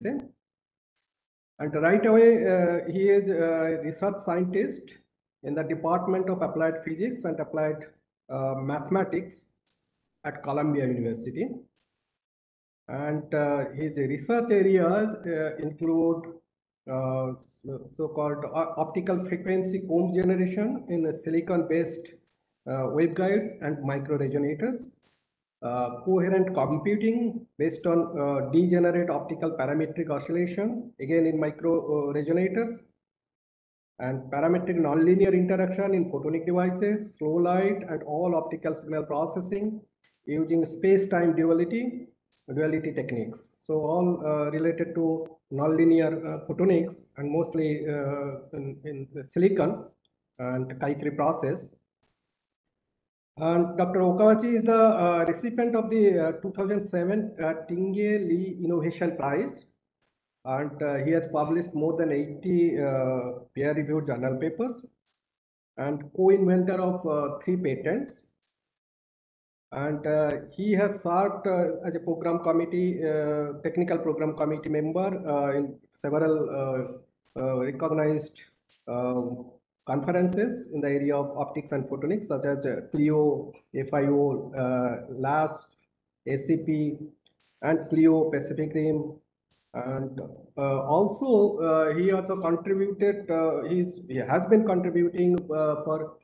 medicine. And right away, uh, he is a research scientist in the Department of Applied Physics and Applied uh, Mathematics at Columbia University. And uh, his research areas uh, include uh, so-called optical frequency comb generation in silicon-based uh, waveguides and microresonators, uh, coherent computing based on uh, degenerate optical parametric oscillation, again in micro resonators, and parametric nonlinear interaction in photonic devices, slow light, and all optical signal processing using space-time duality, duality techniques. So all uh, related to nonlinear uh, photonics and mostly uh, in, in silicon and Chi-3 process. Dr. Okawachi is the uh, recipient of the uh, 2007 uh, Tingye Li Innovation Prize. And uh, he has published more than 80 uh, peer-reviewed journal papers and co-inventor of uh, three patents. And he has served as a program committee, technical program committee member in several recognized um, conferences in the area of optics and photonics, such as uh, CLEO, FIO, uh, SCP, and CLEO Pacific Rim. And uh, also, uh, he also contributed, uh, he has been contributing uh, for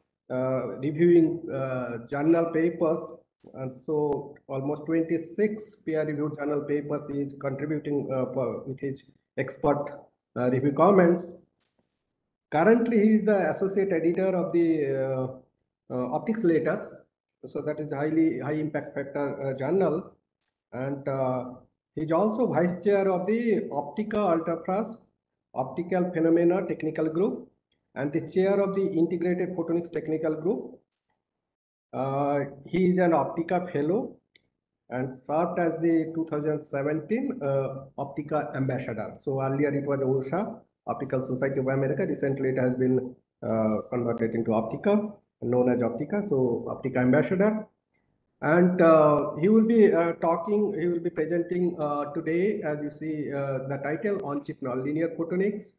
reviewing journal papers. And so almost 26 peer-reviewed journal papers he is contributing for, with his expert review comments. Currently, he is the associate editor of the uh, uh, Optics Letters. So that is highly high impact factor uh, journal. And he is also vice chair of the Optica Ultrafast Optical Phenomena Technical Group and the chair of the Integrated Photonics Technical Group. Uh, he is an Optica Fellow and served as the 2017 uh, Optica Ambassador. So earlier it was OSA, Optical Society of America. Recently, it has been uh, converted into Optica, known as Optica. So, Optica Ambassador. And uh, he will be uh, talking, he will be presenting uh, today, as you see uh, the title, on chip nonlinear photonics.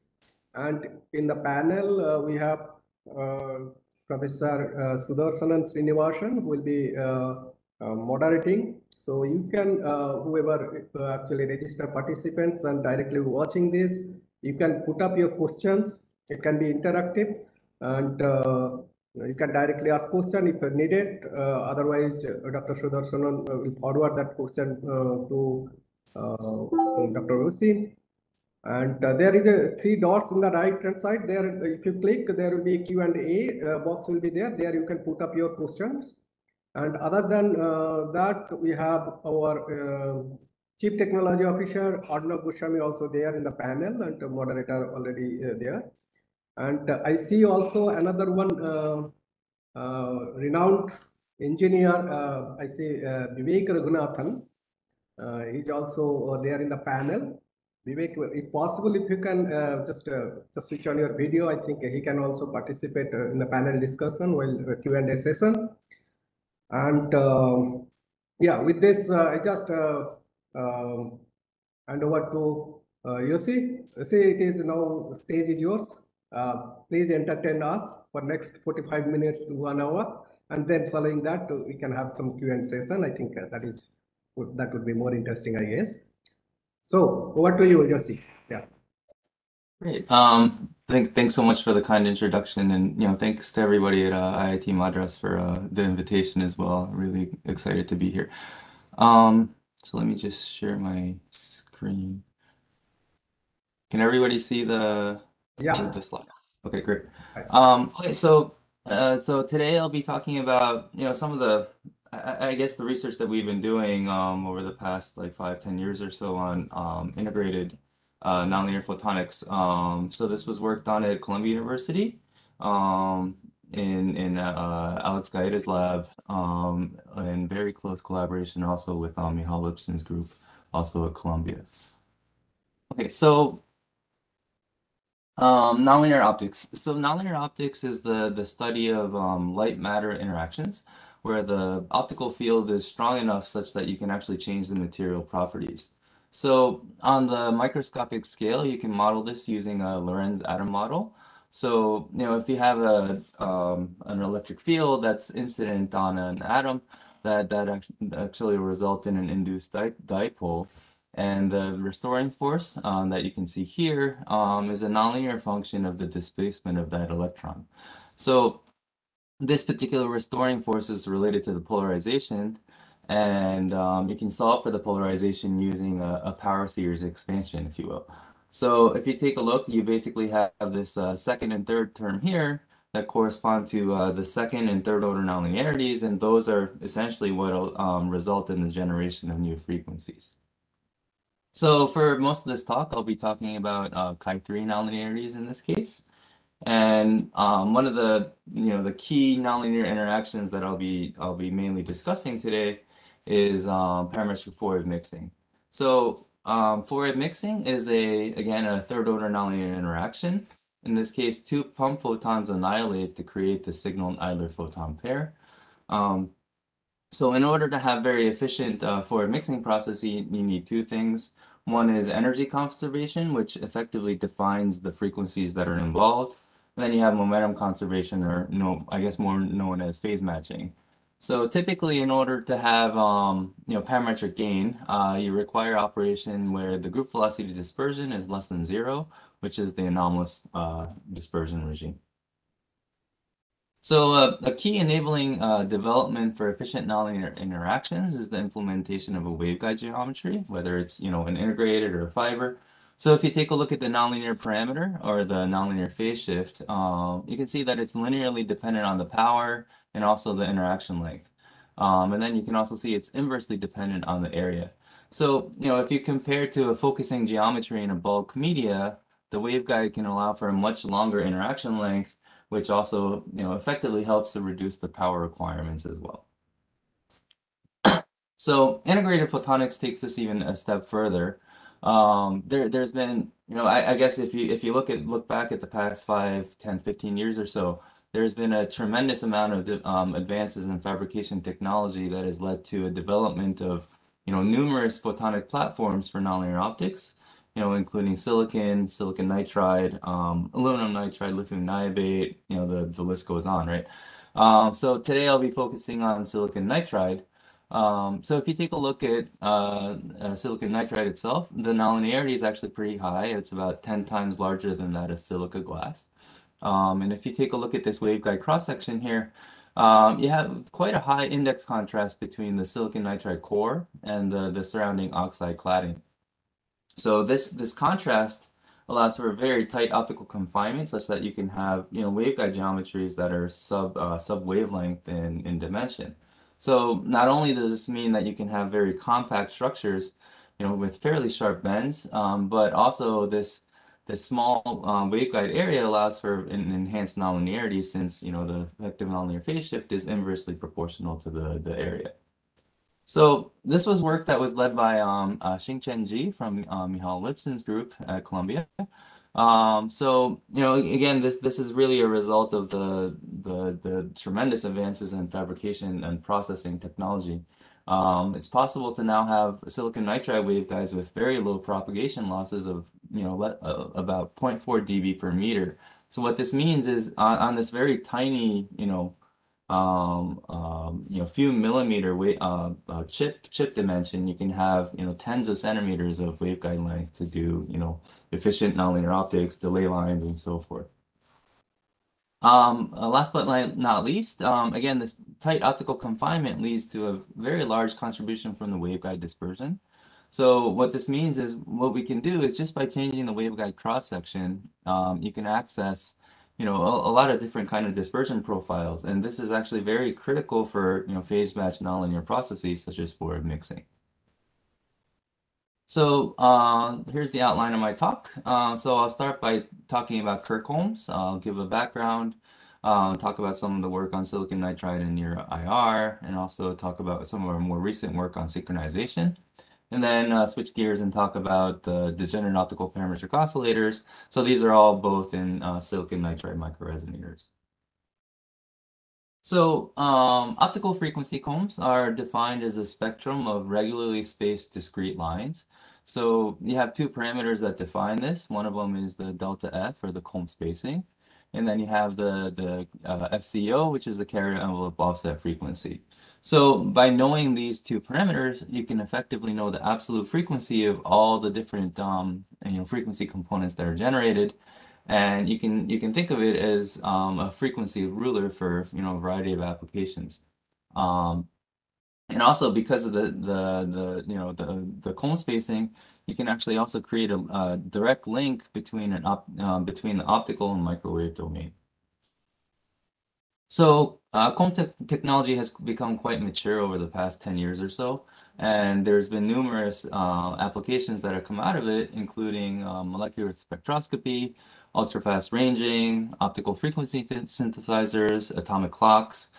And in the panel, uh, we have Professor uh, Sudarsanan Srinivasan, who will be moderating. So you can, whoever actually register participants and directly watching this, you can put up your questions. It can be interactive and uh, you can directly ask question if needed. Uh, otherwise, uh, Dr. Sudarsanan uh, will forward that question uh, to Dr. Rusi. And there is a three dots in the right hand side. There, if you click, there will be a Q&A box will be there. There you can put up your questions. And other than uh, that, we have our uh, Chief Technology Officer Arnav Goswami also there in the panel and the moderator already uh, there. And uh, I see also another one uh, uh renowned engineer, uh, I see uh, Vivek Raghunathan. he's also there in the panel. Vivek, if possible, if you can just just switch on your video, I think he can also participate in the panel discussion while Q&A session. And um, yeah, with this, I just um, hand over to uh, Yossi. Yossi, it is now stage is yours. Uh, please entertain us for next 45 minutes to one hour. And then following that, we can have some Q&A session. I think uh, that is that would be more interesting, I guess. So over to you, Yossi. Yeah. Great. Um, thank, thanks so much for the kind introduction, and you know, thanks to everybody at uh, IIT Madras for uh, the invitation as well. Really excited to be here. Um, so let me just share my screen. Can everybody see the yeah the, the slide? Okay, great. Um, okay, so uh, so today I'll be talking about you know some of the I, I guess the research that we've been doing um, over the past like five ten years or so on um, integrated uh, nonlinear photonics. Um, so this was worked on at Columbia University. Um, in in uh, Alex Gaeta's lab, um, in very close collaboration also with um, Michal Lipson's group, also at Columbia. Okay, so um, nonlinear optics. So nonlinear optics is the the study of um, light matter interactions, where the optical field is strong enough such that you can actually change the material properties. So on the microscopic scale, you can model this using a Lorentz atom model. So, you know, if you have a um, an electric field that's incident on an atom, that that actually result in an induced di dipole. And the restoring force um, that you can see here um, is a nonlinear function of the displacement of that electron. So this particular restoring force is related to the polarization, and um, you can solve for the polarization using a, a, power series expansion, if you will. So if you take a look, you basically have this uh, second and third term here that correspond to uh, the second and third order nonlinearities, and those are essentially what will um, result in the generation of new frequencies. So for most of this talk, I'll be talking about uh, Chi3 nonlinearities in this case. And um, one of the you know the key nonlinear interactions that I'll be I'll be mainly discussing today is um, parametric four-wave mixing. So um, four-wave mixing is a again a third order nonlinear interaction. In this case, two pump photons annihilate to create the signal and Idler photon pair. Um, so in order to have very efficient uh, four-wave mixing process, you, need two things. One is energy conservation, which effectively defines the frequencies that are involved. And then you have momentum conservation, or I guess more known as phase matching. So typically, in order to have um, you know parametric gain, uh, you require operation where the group velocity dispersion is less than zero, which is the anomalous uh, dispersion regime. So uh, a key enabling uh, development for efficient nonlinear interactions is the implementation of a waveguide geometry, whether it's you know an integrated or a fiber. So if you take a look at the nonlinear parameter or the nonlinear phase shift, um, you can see that it's linearly dependent on the power and also the interaction length. Um, and then you can also see it's inversely dependent on the area. So, you know, if you compare to a focusing geometry in a bulk media, the waveguide can allow for a much longer interaction length which also you know effectively helps to reduce the power requirements as well. so integrated photonics takes this even a step further. Um, there, there's been, you know, I, I, guess if you if you look at look back at the past 5, 10, 15 years or so, there's been a tremendous amount of um, advances in fabrication technology that has led to a development of, you know, numerous photonic platforms for nonlinear optics you know, including silicon, silicon nitride, um, aluminum nitride, lithium niobate, you know, the, the list goes on, right? Um, so today I'll be focusing on silicon nitride. Um, so if you take a look at uh, uh, silicon nitride itself, the nonlinearity is actually pretty high. It's about 10 times larger than that of silica glass. Um, and if you take a look at this waveguide cross-section here, um, you have quite a high index contrast between the silicon nitride core and the, the surrounding oxide cladding. So this this contrast allows for a very tight optical confinement such that you can have you know waveguide geometries that are sub uh, sub wavelength in, in dimension. So not only does this mean that you can have very compact structures, you know, with fairly sharp bends, um, but also this this small um, waveguide area allows for an enhanced nonlinearity since you know the effective nonlinear phase shift is inversely proportional to the the area. So this was work that was led by um, uh, Xingchen Ji from um, Michal Lipson's group at Columbia. Um, so you know, again, this this is really a result of the the, the tremendous advances in fabrication and processing technology. Um, it's possible to now have silicon nitride waveguides with very low propagation losses of you know let, uh, about 0.4 dB per meter. So what this means is on, on this very tiny you know um, um, you know, few millimeter weight, uh, uh, chip chip dimension, you can have you know tens of centimeters of waveguide length to do you know efficient nonlinear optics, delay lines, and so forth. Um, uh, last but not least, um, again, this tight optical confinement leads to a very large contribution from the waveguide dispersion. So what this means is what we can do is just by changing the waveguide cross section, um, you can access you know, a, a, lot of different kind of dispersion profiles. And this is actually very critical for, you know, phase match nonlinear processes such as four-wave mixing. So uh, here's the outline of my talk. Uh, so I'll start by talking about Kerr combs. I'll give a background, uh, talk about some of the work on silicon nitride and near IR, and also talk about some of our more recent work on synchronization and then uh, switch gears and talk about uh, degenerate optical parametric oscillators. So these are all both in uh, silicon nitride microresonators. So um, optical frequency combs are defined as a spectrum of regularly spaced discrete lines. So you have two parameters that define this. One of them is the delta F or the comb spacing. And then you have the, the uh, FCO, which is the carrier envelope offset frequency. So by knowing these two parameters, you can effectively know the absolute frequency of all the different um, you know, frequency components that are generated. And you can you can think of it as um, a frequency ruler for you know a variety of applications. Um, and also because of the the the you know the the comb spacing, you can actually also create a, a direct link between an op, um, between the optical and microwave domain. So uh, comb te technology has become quite mature over the past 10 years or so, and there's been numerous uh, applications that have come out of it, including uh, molecular spectroscopy, ultrafast ranging, optical frequency synthesizers, atomic clocks,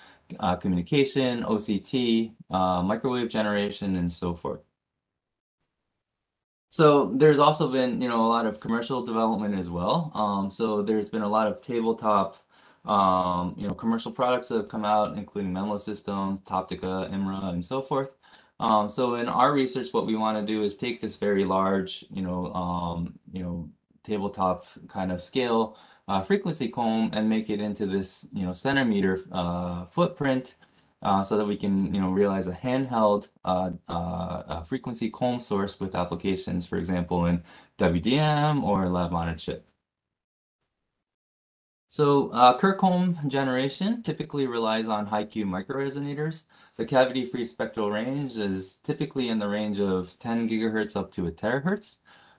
uh, communication, OCT, uh, microwave generation, and so forth. So there's also been, you know, a lot of commercial development as well. Um, so there's been a lot of tabletop, um, you know, commercial products that have come out, including Menlo Systems, Toptica, Imra, and so forth. Um, so in our research, what we want to do is take this very large, you know, um, you know, tabletop kind of scale uh, frequency comb and make it into this, you know, centimeter uh, footprint uh, so that we can, you know, realize a handheld uh, uh, frequency comb source with applications, for example, in WDM or lab on a chip. So uh, comb generation typically relies on high-Q microresonators. The cavity-free spectral range is typically in the range of 10 gigahertz up to a terahertz.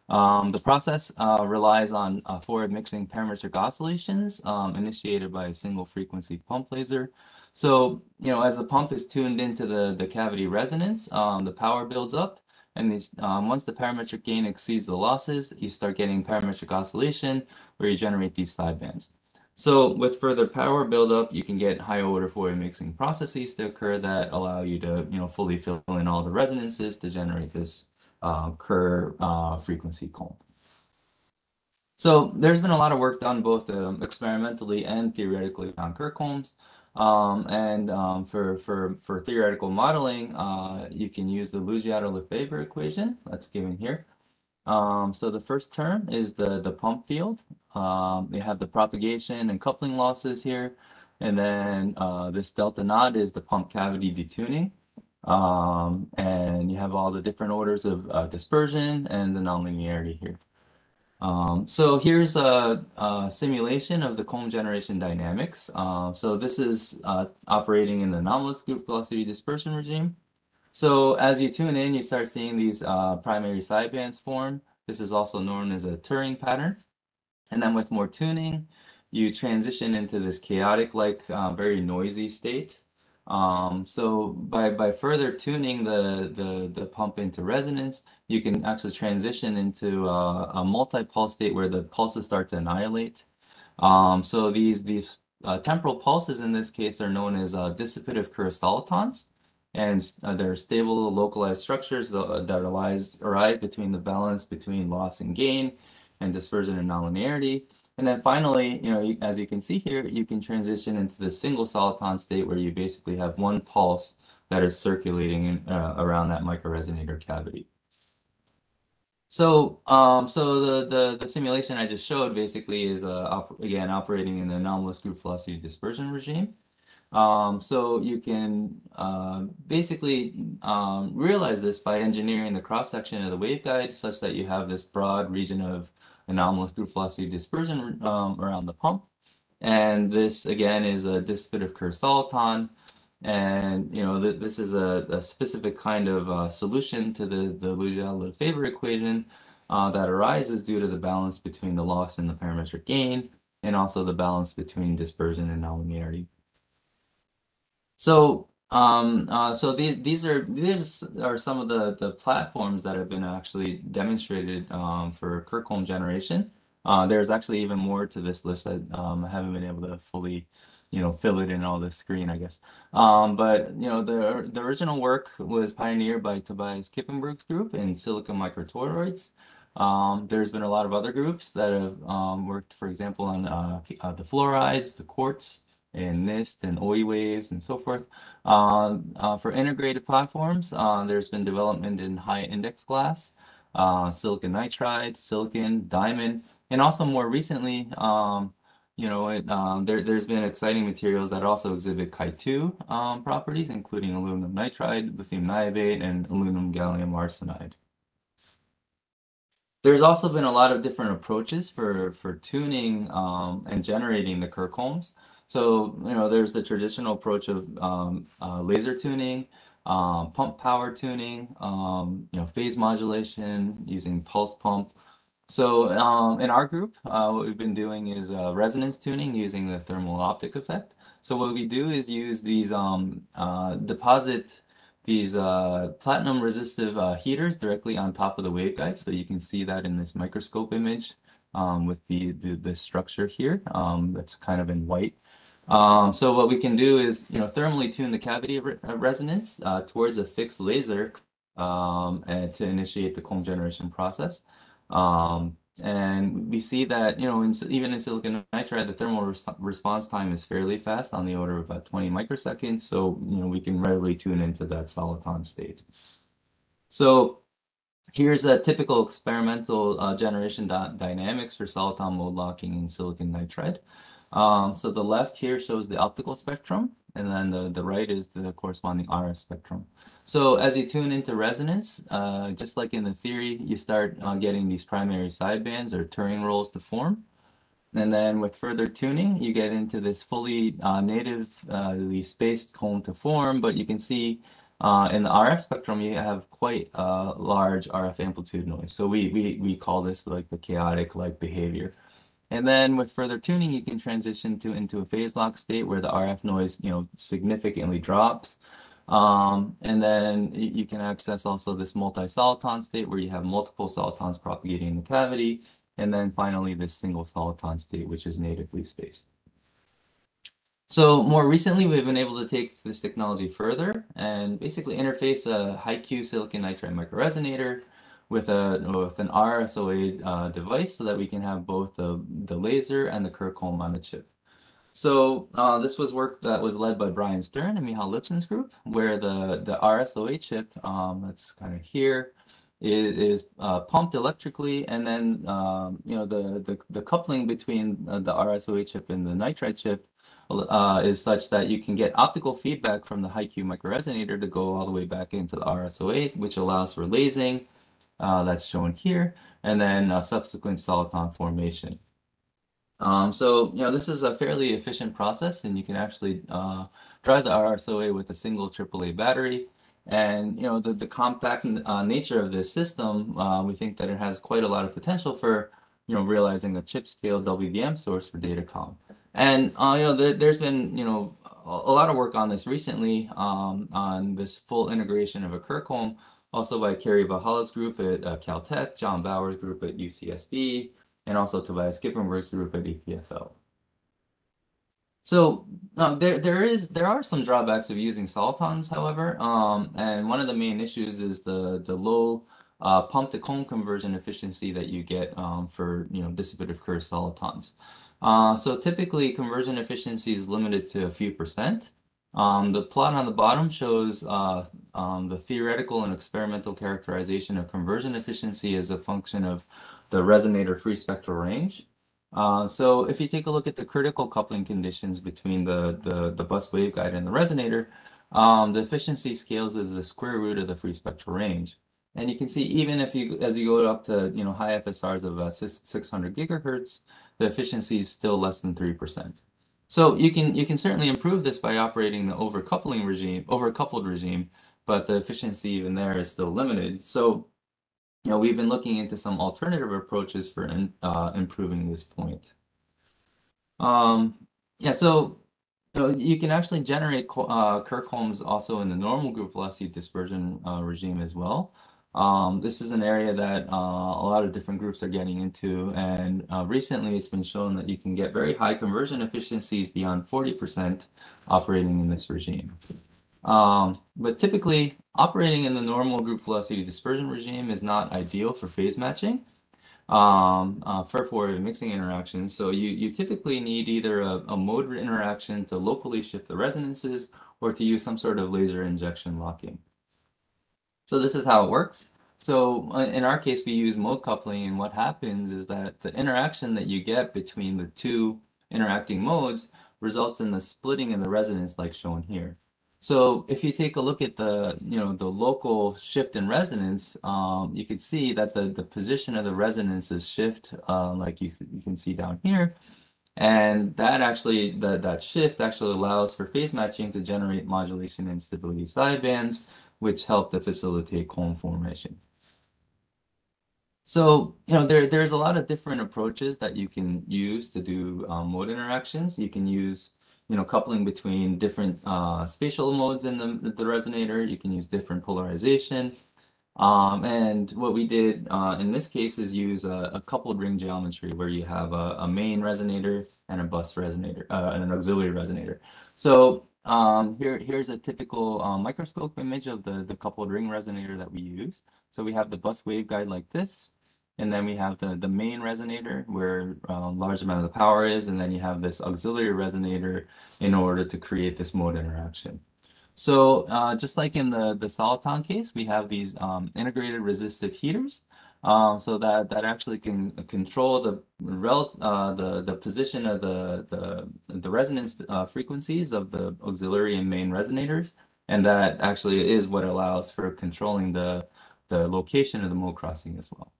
Um, the process uh, relies on uh, four-wave mixing parametric oscillations um, initiated by a single frequency pump laser. So, you know, as the pump is tuned into the, the cavity resonance, um, the power builds up. And these, um, once the parametric gain exceeds the losses, you start getting parametric oscillation where you generate these sidebands. So with further power buildup, you can get high order four-wave mixing processes to occur that allow you to, you know, fully fill in all the resonances to generate this uh, Kerr uh, frequency comb. So there's been a lot of work done both um, experimentally and theoretically on Kerr combs. Um, and um, for, for, for theoretical modeling, uh, you can use the Lugiato-Lefever equation that's given here. Um, so the first term is the, the pump field. Um, you have the propagation and coupling losses here. And then uh, this delta naught is the pump cavity detuning. Um, and you have all the different orders of uh, dispersion and the nonlinearity here. Um, so here's a, a, simulation of the comb generation dynamics. Uh, so this is uh, operating in the anomalous group velocity dispersion regime. So as you tune in, you start seeing these uh, primary sidebands form. This is also known as a Turing pattern. And then with more tuning, you transition into this chaotic, like uh, very noisy state. Um, so by, by further tuning the, the, the pump into resonance, you can actually transition into a, a multi-pulse state where the pulses start to annihilate. Um, so these, these uh, temporal pulses in this case are known as uh, dissipative Kerr solitons. And uh, they're stable localized structures that, that arise, arise between the balance between loss and gain and dispersion and nonlinearity. And then finally, you know, as you can see here, you can transition into the single soliton state where you basically have one pulse that is circulating in, uh, around that microresonator cavity. So, um, so the, the, the simulation I just showed basically is, uh, op again, operating in the anomalous group velocity dispersion regime. Um, so you can uh, basically um, realize this by engineering the cross-section of the waveguide such that you have this broad region of anomalous group velocity dispersion um, around the pump. And this again is a dissipative Kerr soliton. And you know th this is a, a, specific kind of uh, solution to the the Lugiato-Lefever equation uh, that arises due to the balance between the loss and the parametric gain, and also the balance between dispersion and nonlinearity. So um, uh, so these these are these are some of the the platforms that have been actually demonstrated um, for Kerr comb generation. Uh, there's actually even more to this list that um, I haven't been able to fully, you know, fill it in all this screen, I guess. Um, but you know, the the original work was pioneered by Tobias Kippenberg's group in silicon microtoroids. Um, there's been a lot of other groups that have um, worked, for example, on uh, uh, the fluorides, the quartz, and NIST and OE waves and so forth. Uh, uh, for integrated platforms, uh, there's been development in high index glass. uh, silicon nitride, silicon, diamond, and also more recently, um, you know, it, um, there, there's been exciting materials that also exhibit Chi2 um, properties, including aluminum nitride, lithium niobate, and aluminum gallium arsenide. There's also been a lot of different approaches for, for tuning um, and generating the Kerr combs. So, you know, there's the traditional approach of um, uh, laser tuning, um, pump power tuning, um, you know, phase modulation using pulse pump. So um, in our group, uh, what we've been doing is uh, resonance tuning using the thermal optic effect. So what we do is use these um, uh, deposit these uh, platinum resistive uh, heaters directly on top of the waveguide. So you can see that in this microscope image um, with the, the, the structure here that's kind of in white. Um, so what we can do is, you know, thermally tune the cavity re uh, resonance uh, towards a fixed laser um, and to initiate the comb generation process. Um, and we see that, you know, in, even in silicon nitride, the thermal res response time is fairly fast on the order of about 20 microseconds. So, you know, we can readily tune into that soliton state. So here's a typical experimental uh, generation dynamics for soliton mode locking in silicon nitride. Um, so the left here shows the optical spectrum, and then the, the right is the corresponding RF spectrum. So as you tune into resonance, uh, just like in the theory, you start uh, getting these primary sidebands or Turing rolls to form. And then with further tuning, you get into this fully uh, natively spaced comb to form, but you can see uh, in the RF spectrum, you have quite a large RF amplitude noise. So we, we, we call this like the chaotic like behavior. And then with further tuning, you can transition to into a phase lock state where the RF noise, you know, significantly drops. Um, and then you can access also this multi-soliton state where you have multiple solitons propagating in the cavity. And then finally, this single soliton state, which is natively spaced. So more recently, we've been able to take this technology further and basically interface a high-Q silicon nitride microresonator with a with an RSOA uh, device so that we can have both the, the laser and the Kerr comb on the chip. So uh, this was work that was led by Brian Stern and Michal Lipson's group, where the, the RSOA chip, um, that's kind of here, is, is uh, pumped electrically, and then um, you know the, the, the coupling between uh, the RSOA chip and the nitride chip uh, is such that you can get optical feedback from the high-Q microresonator to go all the way back into the RSOA, which allows for lasing, uh, that's shown here, and then subsequent soliton formation. Um, so, you know, this is a fairly efficient process, and you can actually uh, drive the RSOA with a single AAA battery. And, you know, the, the compact uh, nature of this system, uh, we think that it has quite a lot of potential for, you know, realizing a chip scale WDM source for datacom. And, uh, you know, the, there's been, you know, a, a lot of work on this recently um, on this full integration of a Kerr comb also by Kerry Vahala's group at uh, Caltech, John Bowers' group at UCSB, and also Tobias Kippenberg's group at EPFL. So um, there there is there are some drawbacks of using solitons, however, um, and one of the main issues is the the low uh, pump to comb conversion efficiency that you get um, for you know dissipative Kerr solitons. Uh, so typically conversion efficiency is limited to a few percent. Um, the plot on the bottom shows uh, um, the theoretical and experimental characterization of conversion efficiency as a function of the resonator free spectral range. Uh, so if you take a look at the critical coupling conditions between the, the, the bus waveguide and the resonator, um, the efficiency scales as the square root of the free spectral range. And you can see even if you, as you go up to, you know, high FSRs of uh, 600 gigahertz, the efficiency is still less than 3%. So you can you can certainly improve this by operating the overcoupling regime, overcoupled regime, but the efficiency even there is still limited. So, you know, we've been looking into some alternative approaches for in, uh, improving this point. Um, yeah, so you, you can actually generate uh, Kerr combs also in the normal group velocity dispersion uh, regime as well. Um, this is an area that uh, a lot of different groups are getting into, and uh, recently it's been shown that you can get very high conversion efficiencies beyond 40% operating in this regime. Um, but typically, operating in the normal group velocity dispersion regime is not ideal for phase matching um, uh, mixing interactions. So you, you typically need either a, a mode interaction to locally shift the resonances or to use some sort of laser injection locking. So this is how it works. So uh, in our case, we use mode coupling, and what happens is that the interaction that you get between the two interacting modes results in the splitting in the resonance like shown here. So if you take a look at the, you know, the local shift in resonance, um, you can see that the, the position of the resonances shift, uh, like you, you can see down here. And that actually, the, that shift actually allows for phase matching to generate modulation instability sidebands, which help to facilitate comb formation. So, you know, there, there's a lot of different approaches that you can use to do um, mode interactions. You can use, you know, coupling between different uh, spatial modes in the, the resonator. You can use different polarization. Um, and what we did uh, in this case is use a, a, coupled ring geometry where you have a, a main resonator and a bus resonator, uh, and an auxiliary resonator. So um, here, here's a typical uh, microscope image of the, the coupled ring resonator that we use. So we have the bus waveguide like this. And then we have the, the main resonator where a uh, large amount of the power is, and then you have this auxiliary resonator in order to create this mode interaction. So uh, just like in the, the Soliton case, we have these um, integrated resistive heaters. Um, so that that actually can control the rel uh, the the position of the the the resonance uh, frequencies of the auxiliary and main resonators, and that actually is what allows for controlling the the location of the mode crossing as well.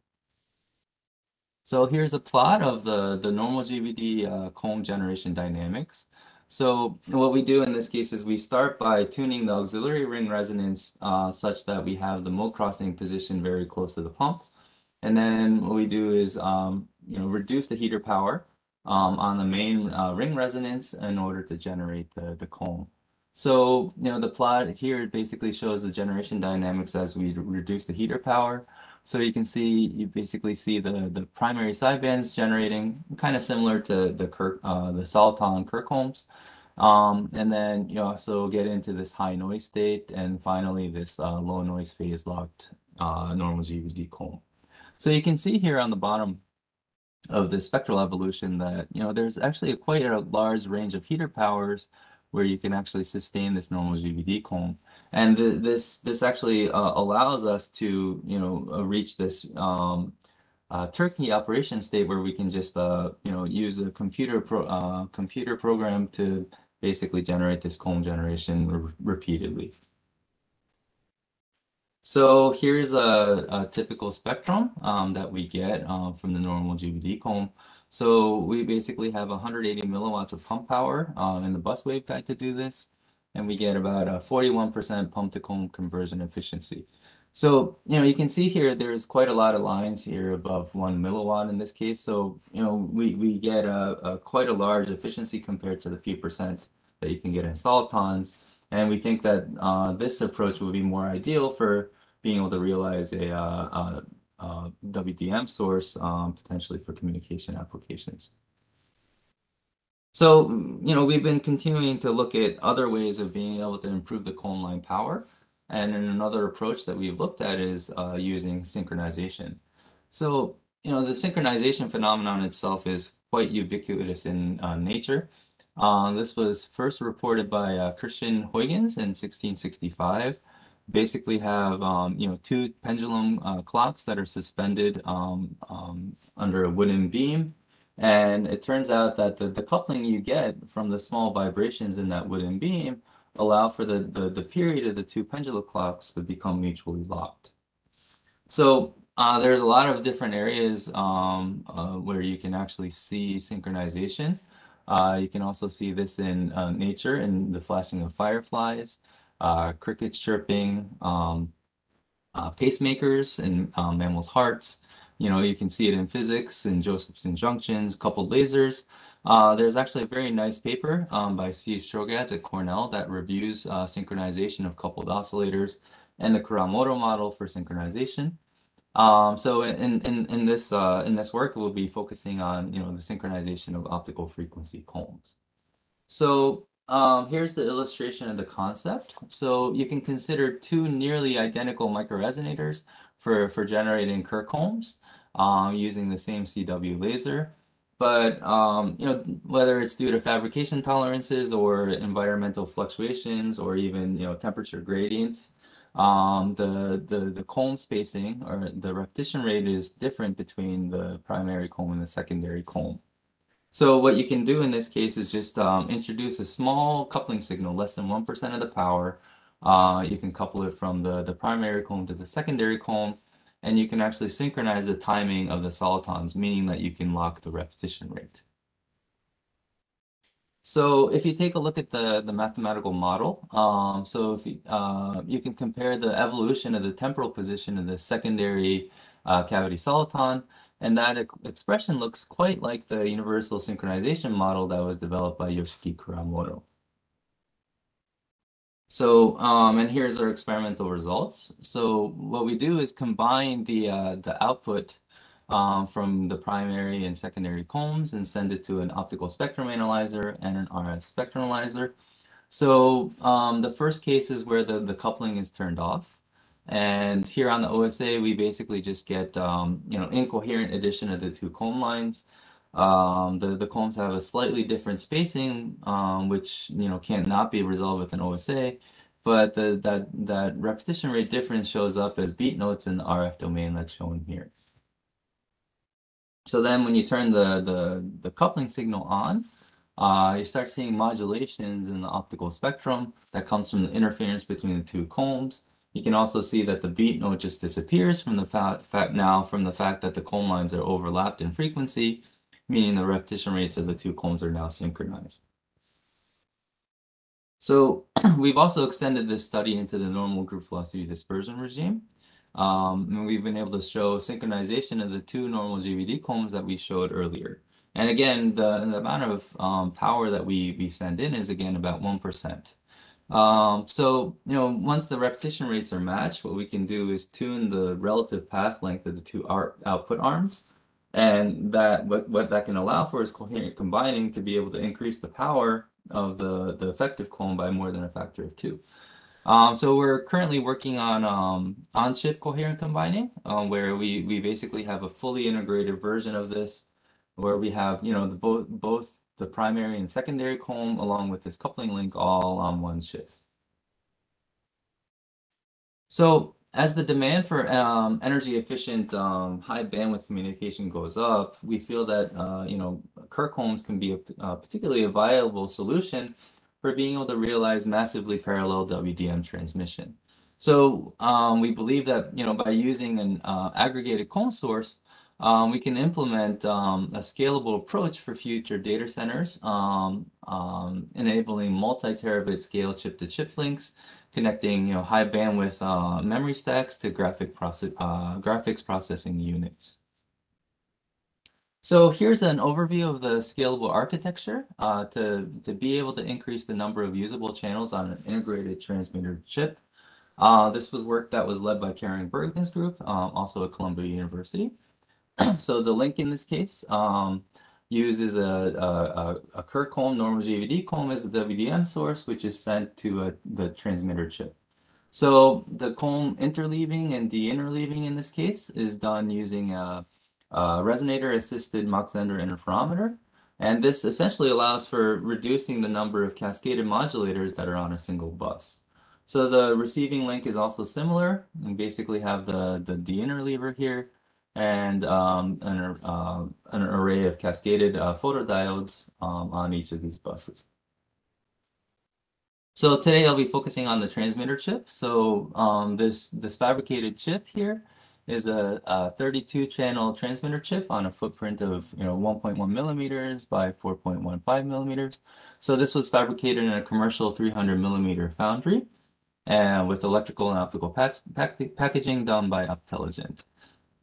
So here's a plot of the, the normal GVD uh, comb generation dynamics. So what we do in this case is we start by tuning the auxiliary ring resonance uh, such that we have the mode crossing position very close to the pump. And then what we do is um, you know reduce the heater power um, on the main uh, ring resonance in order to generate the, the comb. So you know the plot here basically shows the generation dynamics as we reduce the heater power. So you can see, you basically see the, the primary sidebands generating kind of similar to the Kerr, uh, the Soliton Kerr combs. Um, and then you also get into this high noise state and finally this uh, low noise phase locked uh, normal GVD comb. So you can see here on the bottom of the spectral evolution that, you know, there's actually quite a large range of heater powers where you can actually sustain this normal GVD comb. And th this this actually uh, allows us to, you know, uh, reach this um, uh, turnkey operation state where we can just, uh, you know, use a computer pro uh, computer program to basically generate this comb generation re repeatedly. So here's a, a typical spectrum um, that we get uh, from the normal GVD comb. So we basically have 180 milliwatts of pump power um, in the bus waveguide to do this. And we get about a 41% pump to comb conversion efficiency. So, you know, you can see here, there's quite a lot of lines here above one milliwatt in this case. So, you know, we, we get a, a quite a large efficiency compared to the few percent that you can get in solitons. And we think that uh, this approach will be more ideal for being able to realize a, uh, uh, WDM source um, potentially for communication applications. So, you know, we've been continuing to look at other ways of being able to improve the comb line power. And another approach that we've looked at is uh, using synchronization. So, you know, the synchronization phenomenon itself is quite ubiquitous in uh, nature. Uh, this was first reported by uh, Christian Huygens in 1665 basically have um, you know two pendulum uh, clocks that are suspended um, um, under a wooden beam and it turns out that the, coupling you get from the small vibrations in that wooden beam allow for the, the, the period of the two pendulum clocks to become mutually locked. So uh, there's a lot of different areas um, uh, where you can actually see synchronization. Uh, you can also see this in uh, nature in the flashing of fireflies uh, crickets chirping, um, uh, pacemakers in um, mammals' hearts. You know, you can see it in physics in Josephson junctions, coupled lasers. Uh, there's actually a very nice paper um, by C. Strogatz at Cornell that reviews uh, synchronization of coupled oscillators and the Kuramoto model for synchronization. Um, so in, in, in this uh, in this work, we'll be focusing on you know the synchronization of optical frequency combs. So um, here's the illustration of the concept. So you can consider two nearly identical microresonators for, for generating Kerr combs um, using the same CW laser. But um, you know whether it's due to fabrication tolerances or environmental fluctuations or even you know temperature gradients, um, the, the, the comb spacing or the repetition rate is different between the primary comb and the secondary comb. So what you can do in this case is just um, introduce a small coupling signal, less than 1% of the power. Uh, you can couple it from the, the primary comb to the secondary comb, and you can actually synchronize the timing of the solitons, meaning that you can lock the repetition rate. So if you take a look at the, the mathematical model, um, so if you, uh, you can compare the evolution of the temporal position of the secondary uh, cavity soliton, and that ex expression looks quite like the universal synchronization model that was developed by Yoshiki Kuramoto. So, um, and here's our experimental results. So what we do is combine the, uh, the output um, from the primary and secondary combs and send it to an optical spectrum analyzer and an RF spectrum analyzer. So um, the first case is where the, the coupling is turned off. And here on the OSA, we basically just get, um, you know, incoherent addition of the two comb lines. Um, the, the combs have a slightly different spacing, um, which, you know, can't not be resolved with an OSA. But the, that, that repetition rate difference shows up as beat notes in the RF domain that's shown here. So then when you turn the, the, the coupling signal on, uh, you start seeing modulations in the optical spectrum that comes from the interference between the two combs. You can also see that the beat note just disappears from the fact, now from the fact that the comb lines are overlapped in frequency, meaning the repetition rates of the two combs are now synchronized. So we've also extended this study into the normal group velocity dispersion regime. Um, and we've been able to show synchronization of the two normal GVD combs that we showed earlier. And again, the, the amount of um, power that we, we send in is again about 1%. Um, so, you know, once the repetition rates are matched, what we can do is tune the relative path length of the two output arms. And that what, what that can allow for is coherent combining to be able to increase the power of the, the effective comb by more than a factor of two. Um, so we're currently working on um, on-chip coherent combining, um, where we we basically have a fully integrated version of this, where we have you know the both both the primary and secondary comb along with this coupling link all on one chip. So as the demand for um, energy efficient um, high bandwidth communication goes up, we feel that uh, you know Kerr combs can be a, a particularly a viable solution for being able to realize massively parallel WDM transmission. So um, we believe that you know by using an uh, aggregated comb source, um, we can implement um, a scalable approach for future data centers, um, um, enabling multi-terabit scale chip-to-chip -chip links, connecting you know high bandwidth uh, memory stacks to graphic process uh, graphics processing units. So here's an overview of the scalable architecture uh, to, to be able to increase the number of usable channels on an integrated transmitter chip. Uh, this was work that was led by Keren Bergman's group, um, also at Columbia University. so the link in this case um, uses a, a, a comb, normal GVD comb as the WDM source, which is sent to a, the transmitter chip. So the comb interleaving and de-interleaving in this case is done using a uh, resonator-assisted Mach-Zehnder interferometer. And this essentially allows for reducing the number of cascaded modulators that are on a single bus. So the receiving link is also similar. and basically have the, the de-interleaver here and um, an, uh, an array of cascaded uh, photodiodes um, on each of these buses. So today I'll be focusing on the transmitter chip. So um, this, this fabricated chip here is a, a 32 channel transmitter chip on a footprint of you know 1.1 millimeters by 4.15 millimeters. So this was fabricated in a commercial 300 millimeter foundry and with electrical and optical pack, pack, packaging done by Uptelligent.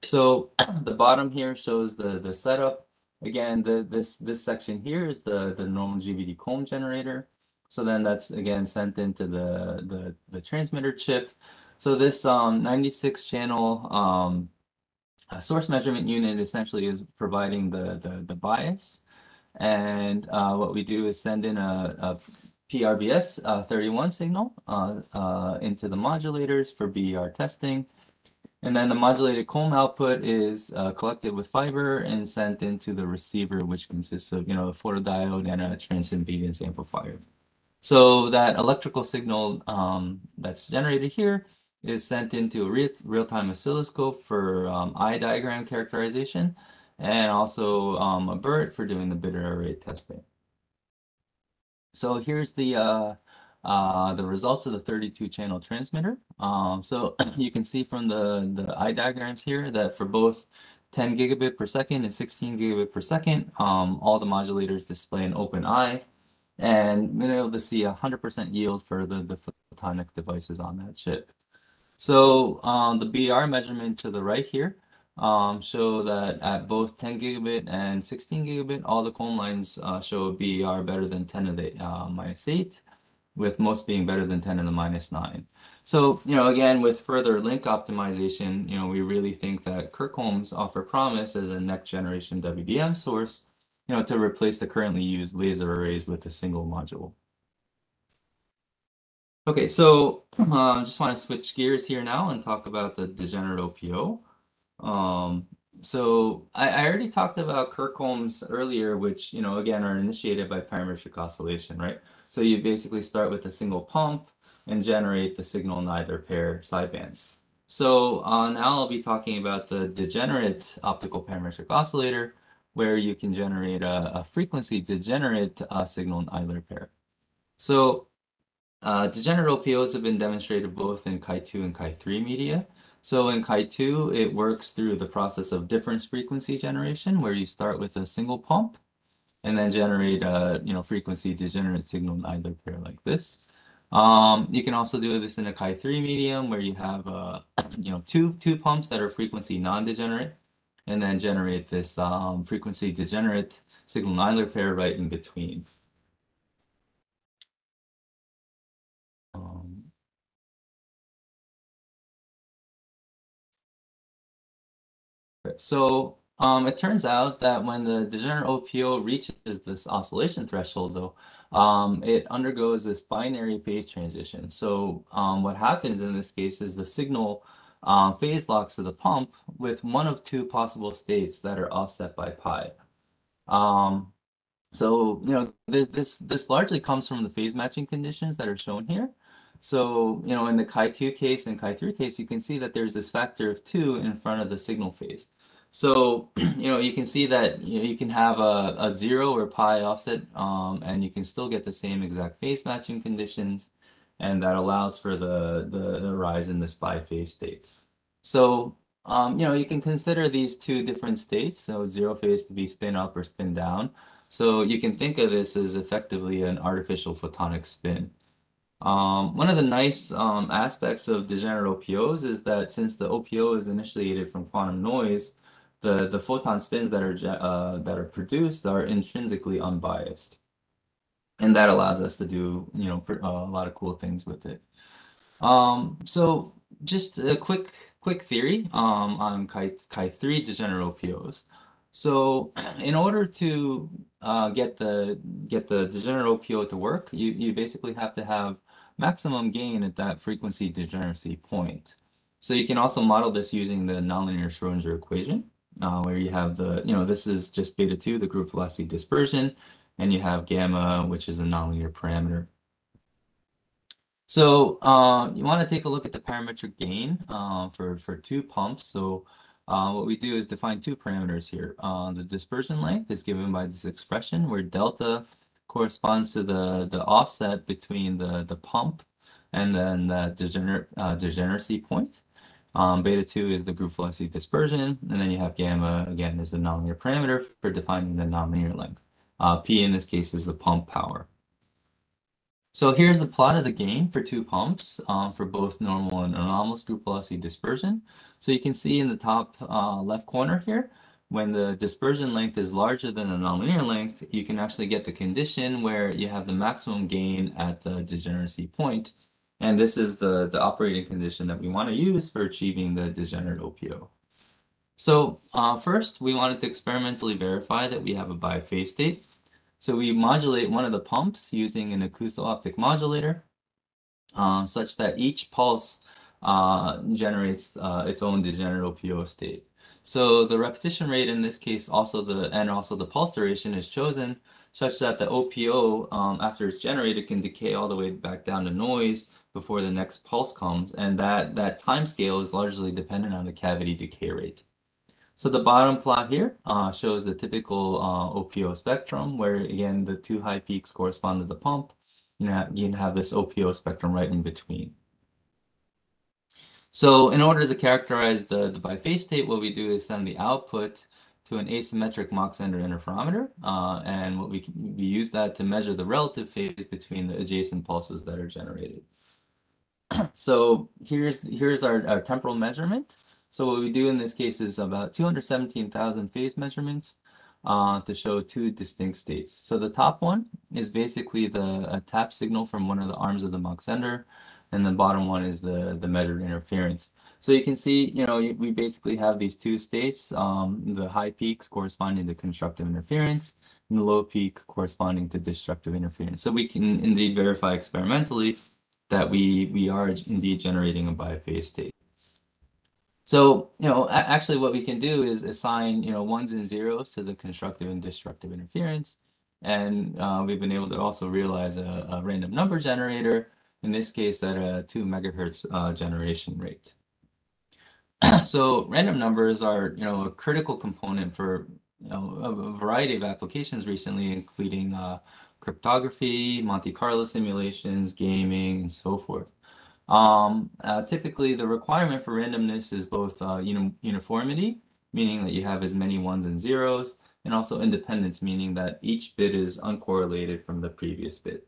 So the bottom here shows the, the setup. Again, the, this, this section here is the, the normal GVD comb generator. So then that's again sent into the, the, the transmitter chip. So this um, 96 channel um, source measurement unit essentially is providing the, the, the bias. And uh, what we do is send in a, a PRBS uh, 31 signal uh, uh, into the modulators for BER testing. And then the modulated comb output is uh, collected with fiber and sent into the receiver, which consists of, you know, a photodiode and a transimpedance amplifier. So that electrical signal um, that's generated here is sent into a real, real-time oscilloscope for um, eye diagram characterization, and also um, a BERT for doing the bit rate testing. So here's the uh, uh, the results of the 32 channel transmitter. Um, so you can see from the, the eye diagrams here that for both 10 gigabit per second and 16 gigabit per second, um, all the modulators display an open eye and been able to see 100% yield for the, the photonic devices on that chip. So um, the BER measurement to the right here um, show that at both 10 gigabit and 16 gigabit, all the comb lines uh, show a BER better than 10 to the uh, minus 8 with most being better than 10 in the minus 9. So, you know, again, with further link optimization, you know, we really think that Kerr combs offer promise as a next generation WDM source, you know, to replace the currently used laser arrays with a single module. Okay, so I uh, just want to switch gears here now and talk about the degenerate OPO. Um, so I, I already talked about Kerr combs earlier, which, you know, again, are initiated by parametric oscillation, right? So you basically start with a single pump and generate the signal and idler pair sidebands. So uh, now I'll be talking about the degenerate optical parametric oscillator, where you can generate a, a frequency degenerate uh, signal and idler pair. So uh, degenerate OPOs have been demonstrated both in Chi2 and Chi3 media. So in Chi2, it works through the process of difference frequency generation, where you start with a single pump and then generate a you know frequency degenerate signal and idler pair like this. Um, you can also do this in a Chi3 medium where you have uh, you know two two pumps that are frequency non-degenerate, and then generate this um, frequency degenerate signal either pair right in between. So um, it turns out that when the degenerate OPO reaches this oscillation threshold, though, um, it undergoes this binary phase transition. So um, what happens in this case is the signal um, phase locks to the pump with one of two possible states that are offset by pi. Um, so you know th this this largely comes from the phase matching conditions that are shown here. So you know in the Chi2 case and Chi3 case, you can see that there's this factor of two in front of the signal phase. So, you know, you can see that you, know, you can have a, a zero or pi offset, um, and you can still get the same exact phase matching conditions, and that allows for the, the, the rise in this biphase state. So, um, you know, you can consider these two different states, so zero phase to be spin up or spin down. So you can think of this as effectively an artificial photonic spin. Um, one of the nice um, aspects of degenerate OPOs is that since the OPO is initiated from quantum noise, the the photon spins that are uh, that are produced are intrinsically unbiased, and that allows us to do you know a lot of cool things with it. Um, so just a quick quick theory um, on Chi Chi three degenerate OPOs. So in order to uh, get the get the degenerate OPO to work, you you basically have to have maximum gain at that frequency degeneracy point. So you can also model this using the nonlinear Schrodinger equation uh, where you have the, you know, this is just beta 2, the group velocity dispersion, and you have gamma, which is the nonlinear parameter. So uh, you want to take a look at the parametric gain uh, for, for two pumps. So uh, what we do is define two parameters here. Uh, the dispersion length is given by this expression where delta corresponds to the, the offset between the, the pump and then the degener uh, degeneracy point. Um, beta 2 is the group velocity dispersion, and then you have gamma, again, is the nonlinear parameter for defining the nonlinear length. Uh, P in this case is the pump power. So here's the plot of the gain for two pumps um, for both normal and anomalous group velocity dispersion. So you can see in the top uh, left corner here, when the dispersion length is larger than the nonlinear length, you can actually get the condition where you have the maximum gain at the degeneracy point. And this is the, the operating condition that we want to use for achieving the degenerate OPO. So uh, first, we wanted to experimentally verify that we have a biphase state. So we modulate one of the pumps using an acousto-optic modulator uh, such that each pulse uh, generates uh, its own degenerate OPO state. So the repetition rate in this case also the and also the pulse duration is chosen such that the OPO, um, after it's generated, can decay all the way back down to noise before the next pulse comes. And that, that time scale is largely dependent on the cavity decay rate. So the bottom plot here uh, shows the typical uh, OPO spectrum, where again, the two high peaks correspond to the pump. You, know, you can have this OPO spectrum right in between. So in order to characterize the, the biphase state, what we do is send the output to an asymmetric Mach-Zehnder interferometer, uh, and what we, we use that to measure the relative phase between the adjacent pulses that are generated. so here's here's our, our temporal measurement. So what we do in this case is about 217,000 phase measurements uh, to show two distinct states. So the top one is basically the tap signal from one of the arms of the Mach-Zehnder, and the bottom one is the, the measured interference. So you can see, you know, we basically have these two states, um, the high peaks corresponding to constructive interference, and the low peak corresponding to destructive interference. So we can indeed verify experimentally that we, we are indeed generating a biphase state. So, you know, actually what we can do is assign, you know, ones and zeros to the constructive and destructive interference. And uh, we've been able to also realize a, a, random number generator, in this case at a two megahertz uh, generation rate. So random numbers are, you know, a critical component for, you know, a, variety of applications recently, including uh, cryptography, Monte Carlo simulations, gaming, and so forth. Um, uh, typically, the requirement for randomness is both uh, uni uniformity, meaning that you have as many ones and zeros, and also independence, meaning that each bit is uncorrelated from the previous bit.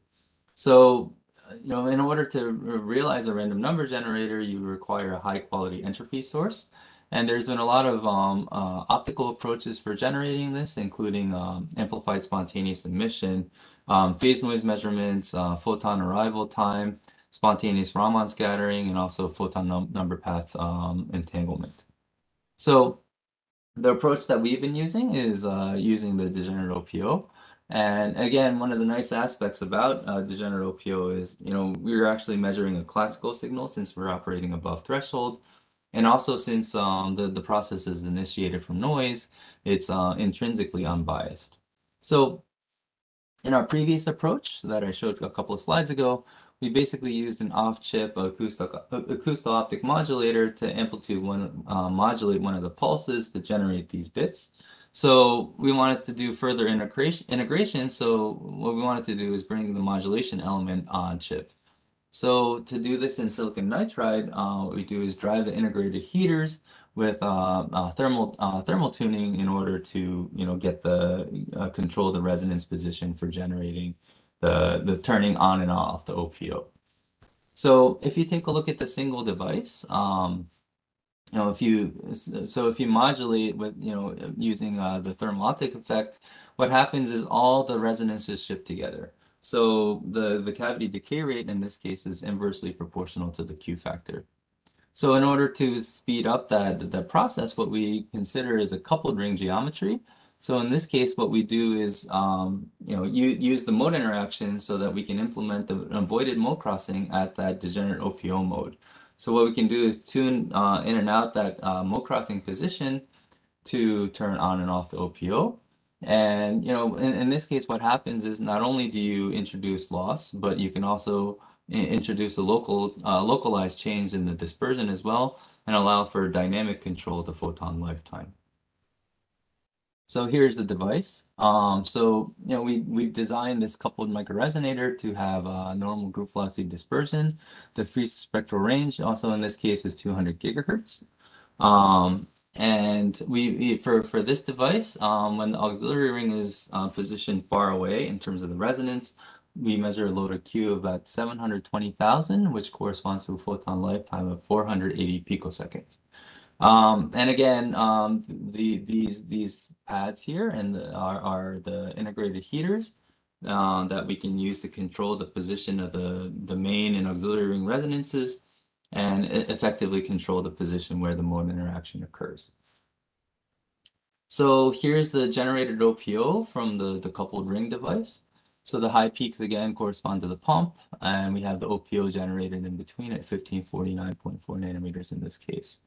So, you know, in order to realize a random number generator, you require a high quality entropy source. And there's been a lot of um, uh, optical approaches for generating this, including um, amplified spontaneous emission, um, phase noise measurements, uh, photon arrival time, spontaneous Raman scattering, and also photon num number path um, entanglement. So the approach that we've been using is uh, using the degenerate OPO. And again, one of the nice aspects about uh, degenerate OPO is, you know, we're actually measuring a classical signal since we're operating above threshold. And also since um, the, the process is initiated from noise, it's uh, intrinsically unbiased. So in our previous approach that I showed a couple of slides ago, we basically used an off-chip acousto-optic modulator to amplitude one, uh, modulate one of the pulses to generate these bits. So we wanted to do further integration, integration. So what we wanted to do is bring the modulation element on chip. So to do this in silicon nitride, uh, what we do is drive the integrated heaters with uh, uh, thermal uh, thermal tuning in order to you know get the uh, control the resonance position for generating the, the turning on and off the OPO. So if you take a look at the single device, um, you know, if you, so if you modulate with, you know, using uh, the thermal optic effect, what happens is all the resonances shift together. So the, the cavity decay rate in this case is inversely proportional to the Q factor. So in order to speed up that, that process, what we consider is a coupled ring geometry. So in this case, what we do is, um, you know, you, use the mode interaction so that we can implement the avoided mode crossing at that degenerate OPO mode. So what we can do is tune uh, in and out that uh, mode crossing position to turn on and off the OPO. And, you know, in, in this case, what happens is not only do you introduce loss, but you can also introduce a local uh, localized change in the dispersion as well and allow for dynamic control of the photon lifetime. So here's the device. Um, so, you know, we, we designed this coupled microresonator to have a normal group velocity dispersion. The free spectral range also in this case is 200 gigahertz. Um, and we, we, for, for this device, um, when the auxiliary ring is uh, positioned far away in terms of the resonance, we measure a loaded Q of about 720,000, which corresponds to a photon lifetime of 480 picoseconds. Um, and again, um, the these these pads here and the, are are the integrated heaters uh, that we can use to control the position of the the main and auxiliary ring resonances, and effectively control the position where the mode interaction occurs. So here's the generated OPO from the the coupled ring device. So the high peaks again correspond to the pump, and we have the OPO generated in between at 1549.4 nanometers in this case.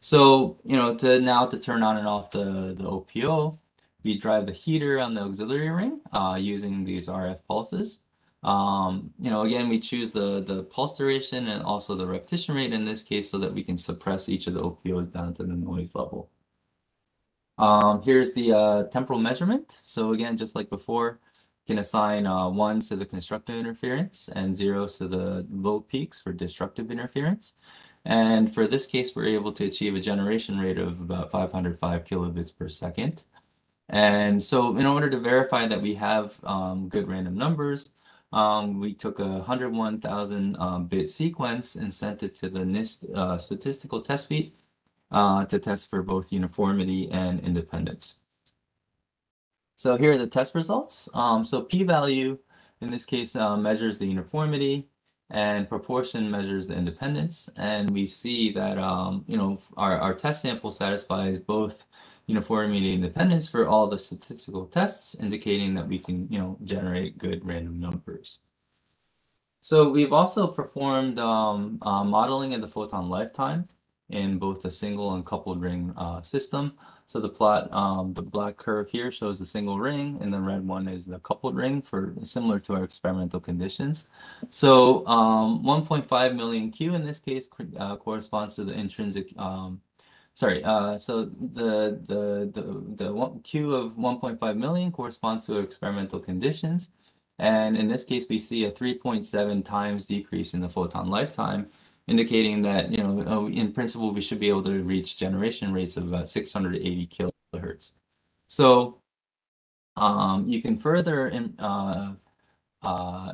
So, you know, to now to turn on and off the, the OPO, we drive the heater on the auxiliary ring uh, using these RF pulses. Um, you know, again, we choose the, the pulse duration and also the repetition rate in this case so that we can suppress each of the OPOs down to the noise level. Um, here's the uh, temporal measurement. So again, just like before, can assign uh, ones to the constructive interference and zeros to the low peaks for destructive interference. And for this case, we're able to achieve a generation rate of about 505 kilobits per second. And so in order to verify that we have um, good random numbers, um, we took a 101,000 um, bit sequence and sent it to the NIST uh, statistical test suite uh, to test for both uniformity and independence. So here are the test results. Um, so p-value in this case uh, measures the uniformity and proportion measures the independence. And we see that, um, you know, our, our test sample satisfies both uniformity and independence for all the statistical tests, indicating that we can, you know, generate good random numbers. So we've also performed um, uh, modeling of the photon lifetime in both a single and coupled ring uh, system. So the plot, um, the black curve here shows the single ring, and the red one is the coupled ring for similar to our experimental conditions. So um, 1.5 million Q in this case uh, corresponds to the intrinsic. Um, sorry, uh, so the the the the one, Q of 1.5 million corresponds to experimental conditions, and in this case we see a 3.7 times decrease in the photon lifetime indicating that, you know, uh, in principle, we should be able to reach generation rates of about 680 kilohertz. So um, you can further in, uh, uh,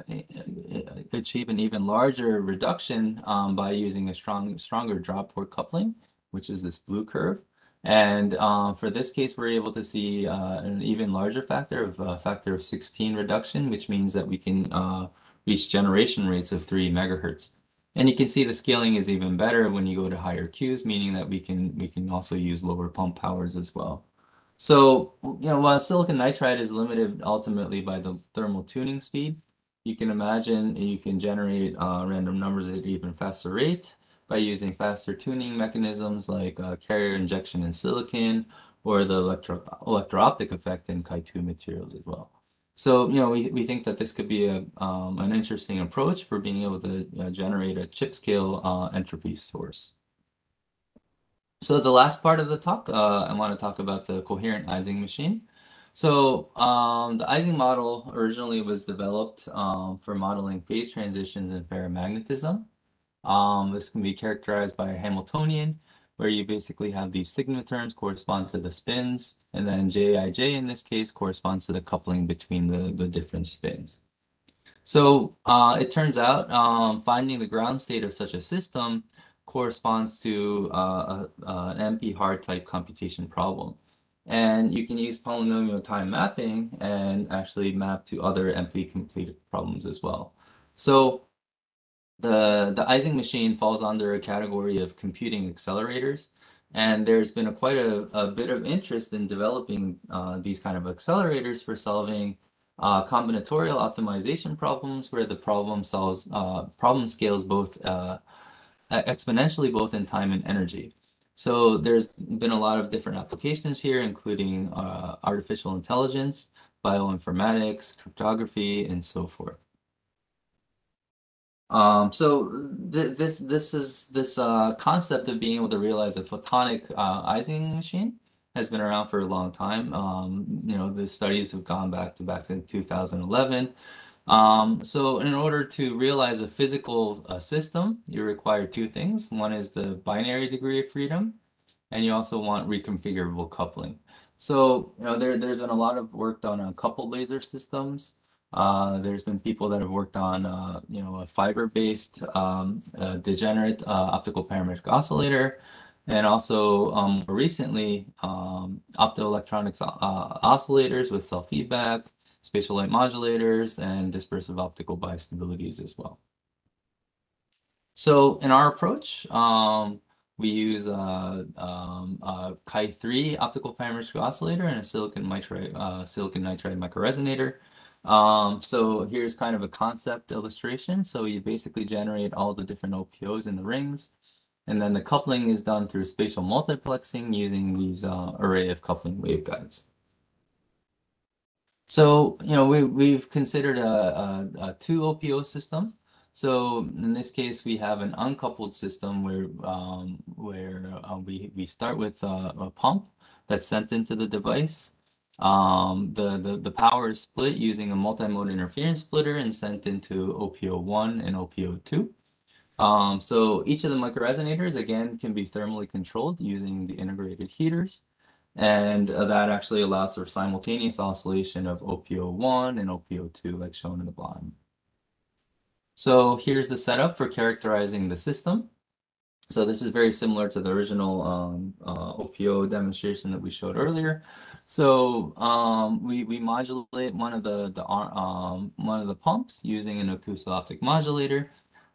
achieve an even larger reduction um, by using a strong, stronger drop port coupling, which is this blue curve. And uh, for this case, we're able to see uh, an even larger factor of a uh, factor of 16 reduction, which means that we can uh, reach generation rates of 3 megahertz. And you can see the scaling is even better when you go to higher Qs, meaning that we can we can also use lower pump powers as well. So, you know, while silicon nitride is limited ultimately by the thermal tuning speed, you can imagine you can generate uh, random numbers at even faster rate by using faster tuning mechanisms like uh, carrier injection in silicon or the electro electro-optic effect in Chi2 materials as well. So, you know, we, we think that this could be a, um, an interesting approach for being able to uh, generate a chip scale uh, entropy source. So the last part of the talk, uh, I want to talk about the coherent Ising machine. So um, the Ising model originally was developed um, for modeling phase transitions in ferromagnetism. This can be characterized by a Hamiltonian where you basically have these sigma terms correspond to the spins, and then Jij in this case corresponds to the coupling between the, the different spins. So uh, it turns out um, finding the ground state of such a system corresponds to uh, an NP hard type computation problem. And you can use polynomial time mapping and actually map to other NP complete problems as well. So the the Ising machine falls under a category of computing accelerators, and there's been a, quite a, a bit of interest in developing uh, these kind of accelerators for solving uh, combinatorial optimization problems, where the problem solves uh, problem scales both uh, exponentially, both in time and energy. So there's been a lot of different applications here, including uh, artificial intelligence, bioinformatics, cryptography, and so forth. Um, so th this this is this uh, concept of being able to realize a photonic uh, Ising machine has been around for a long time. Um, you know, the studies have gone back to back in 2011. Um, so in order to realize a physical uh, system, you require two things. One is the binary degree of freedom, and you also want reconfigurable coupling. So, you know, there, there's been a lot of work done on coupled laser systems. Uh, there's been people that have worked on, uh, you know, a fiber-based um, degenerate uh, optical parametric oscillator, and also um, recently um, optoelectronics uh, oscillators with self-feedback, spatial light modulators, and dispersive optical bistabilities as well. So in our approach, um, we use a, um, a Chi3 optical parametric oscillator and a silicon nitride, silicon nitride microresonator. Um, so here's kind of a concept illustration. So you basically generate all the different OPOs in the rings. And then the coupling is done through spatial multiplexing using these uh, array of coupling waveguides. So, you know, we, we've considered a, a, a two OPO system. So in this case, we have an uncoupled system where um, where uh, we, we start with a, a pump that's sent into the device. Um, the, the, the power is split using a multi-mode interference splitter and sent into OPO1 and OPO2. Um, so each of the microresonators, again, can be thermally controlled using the integrated heaters. And uh, that actually allows for simultaneous oscillation of OPO1 and OPO2, like shown in the bottom. So here's the setup for characterizing the system. So this is very similar to the original um, uh, OPO demonstration that we showed earlier. So um, we, we modulate one of the, the um, one of the pumps using an acousto-optic modulator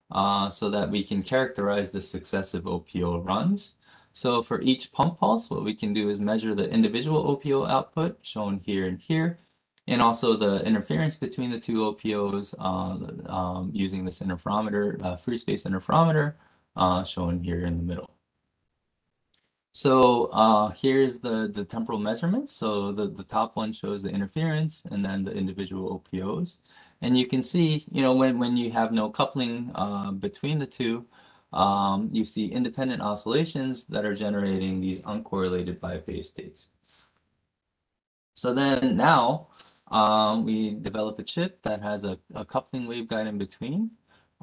uh, so that we can characterize the successive OPO runs. So for each pump pulse, what we can do is measure the individual OPO output shown here and here, and also the interference between the two OPOs uh, um, using this interferometer, uh, free space interferometer, uh, shown here in the middle. So uh, here's the, the temporal measurements. So the, the top one shows the interference and then the individual OPOs. And you can see, you know, when, when you have no coupling uh, between the two, um, you see independent oscillations that are generating these uncorrelated biphase states. So then now um, we develop a chip that has a, a coupling waveguide in between.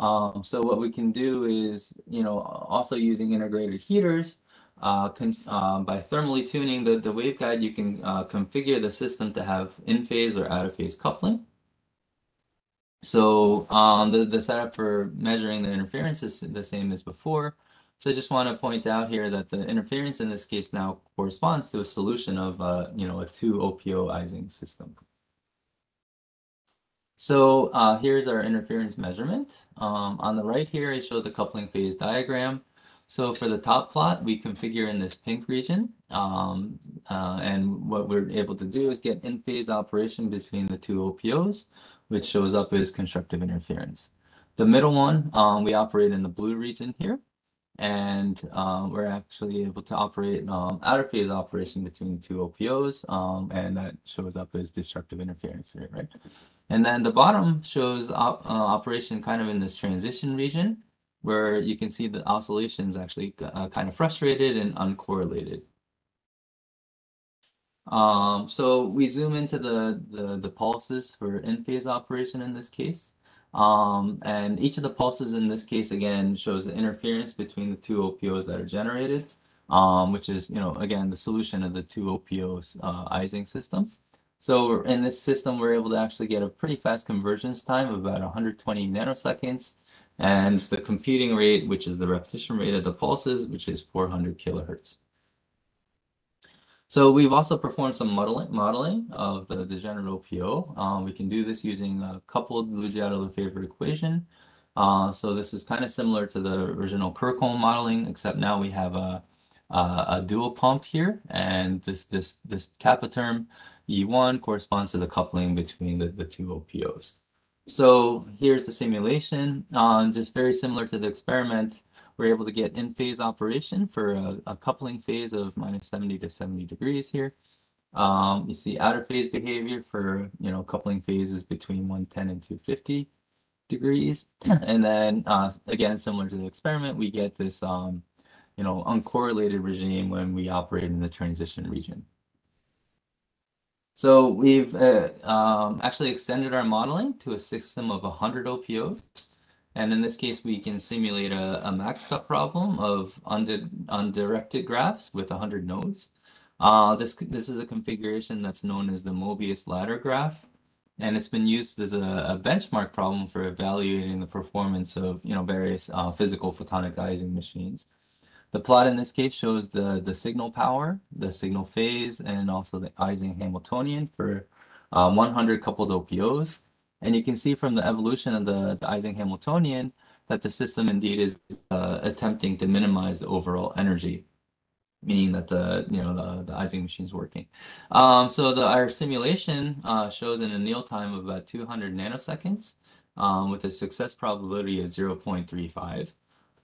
Um, so what we can do is, you know, also using integrated heaters, uh, uh, by thermally tuning the, the waveguide, you can uh, configure the system to have in-phase or out-of-phase coupling. So um, the, the setup for measuring the interference is the same as before. So I just want to point out here that the interference in this case now corresponds to a solution of, uh, you know, a two OPO system. So uh, here's our interference measurement. Um, on the right here, I show the coupling phase diagram. So for the top plot, we configure in this pink region. Um, uh, and what we're able to do is get in-phase operation between the two OPOs which shows up as constructive interference. The middle one, um, we operate in the blue region here, and um, we're actually able to operate um, out of phase operation between two OPOs, um, and that shows up as destructive interference here, right? And then the bottom shows op uh, operation kind of in this transition region, where you can see the oscillations actually uh, kind of frustrated and uncorrelated. Um, so we zoom into the, the, the pulses for in-phase operation in this case. Um, and each of the pulses in this case, again, shows the interference between the two OPOs that are generated, um, which is, you know, again, the solution of the two OPOs uh, Ising system. So in this system, we're able to actually get a pretty fast convergence time of about 120 nanoseconds. And the computing rate, which is the repetition rate of the pulses, which is 400 kilohertz. So we've also performed some modeling, modeling of the degenerate OPO. Um, we can do this using a coupled Lugiato-Lefever equation. Uh, so this is kind of similar to the original Kerr comb modeling, except now we have a, a, a dual pump here, and this this this kappa term E1 corresponds to the coupling between the, the two OPOs. So here's the simulation, uh, just very similar to the experiment we're able to get in phase operation for a, a coupling phase of minus 70 to 70 degrees here. Um, you see outer phase behavior for, you know, coupling phases between 110 and 250 degrees. And then, uh, again, similar to the experiment, we get this, um, you know, uncorrelated regime when we operate in the transition region. So we've uh, um, actually extended our modeling to a system of 100 OPOs. And in this case, we can simulate a, a max cut problem of undirected graphs with 100 nodes. Uh, this, this is a configuration that's known as the Mobius ladder graph. And it's been used as a, a benchmark problem for evaluating the performance of you know, various uh, physical photonic Ising machines. The plot in this case shows the, the signal power, the signal phase, and also the Ising Hamiltonian for uh, 100 coupled OPOs. And you can see from the evolution of the, the Ising Hamiltonian that the system indeed is uh, attempting to minimize the overall energy, meaning that the you know the, the Ising machine is working. Um, so the our simulation uh, shows an anneal time of about 200 nanoseconds um, with a success probability of 0.35.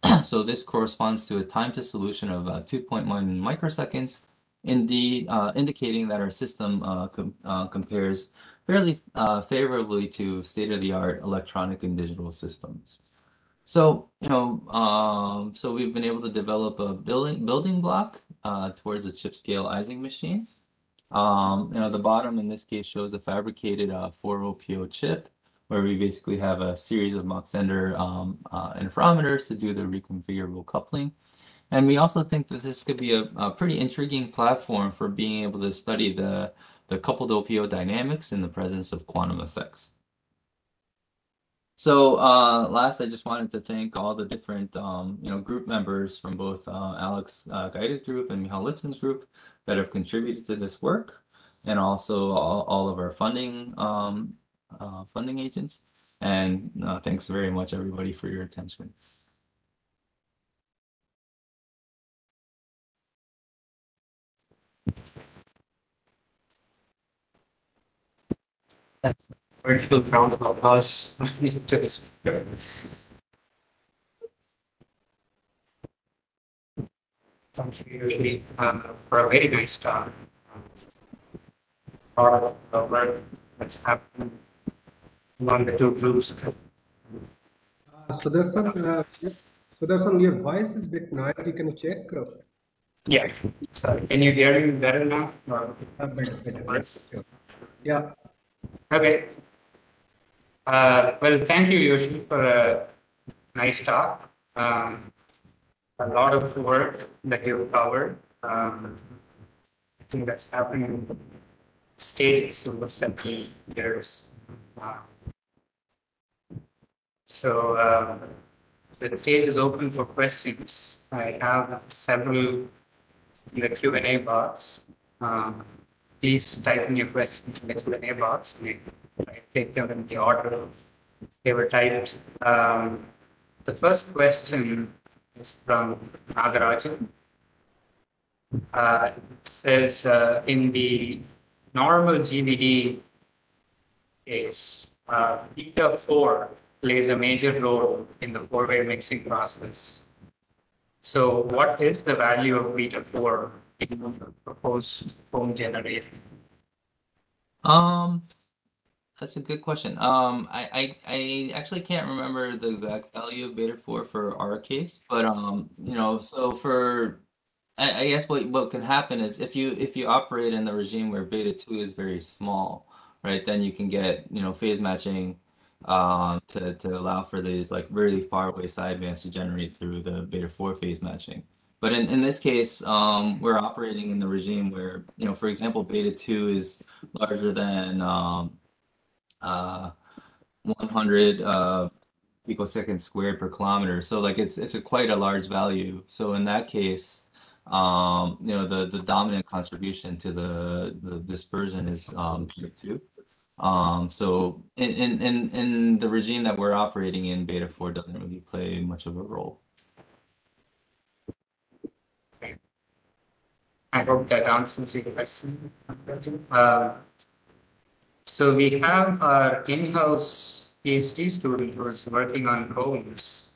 so this corresponds to a time to solution of uh, 2.1 microseconds, uh, indicating that our system uh, com compares fairly favorably to state-of-the-art electronic and digital systems. So, you know, um, so we've been able to develop a building building block uh, towards a chip scale Ising machine. Um, you know, the bottom in this case shows a fabricated uh, 4OPO chip where we basically have a series of Mach-Zehnder um, uh, interferometers to do the reconfigurable coupling. And we also think that this could be a, a, pretty intriguing platform for being able to study the, the coupled OPO dynamics in the presence of quantum effects. So uh, last, I just wanted to thank all the different um, you know group members from both uh, Alex uh, Gaeta Group and Michal Lipson's group that have contributed to this work, and also all, all of our funding um, uh, funding agents. And uh, thanks very much, everybody, for your attention. That's virtual round of. Thank you, usually, um, for a very nice talk. Part of the work that's happening among the two groups. Uh, so there's some, uh, so there's some, your voice is a bit noisy, can you check? Yeah, so can you hear me better now? or- uh, better, better. Yeah, Okay. Uh, well, thank you, Yoshi, for a nice talk. Um, a lot of work that you've covered. Um, I think that's happening in stages over several years. Uh, so um, the stage is open for questions. I have several in the Q&A box. Um, please type in your questions in the Q&A box. We take them in the order they were typed. Um, the first question is from Nagarajan. Uh, it says uh, in the normal GVD case, uh, beta 4 plays a major role in the four-wave mixing process. So what is the value of beta 4 in the proposed comb generator? Um, that's a good question. Um, I, I, I actually can't remember the exact value of beta 4 for our case, but um, you know, so for I, guess what what can happen is if you if you operate in the regime where beta 2 is very small, right, then you can get, you know, phase matching um to, to allow for these like really far away sidebands to generate through the beta 4 phase matching. But in, in this case, um, we're operating in the regime where, you know, for example, beta 2 is larger than um, uh, 100 uh, picoseconds squared per kilometer. So like it's it's a quite a large value. So in that case, um, you know, the the dominant contribution to the the dispersion is um, beta 2. Um, so in, in in the regime that we're operating in, beta 4 doesn't really play much of a role. I hope that answers your question. Uh, so we have our in-house PhD student who's working on. She's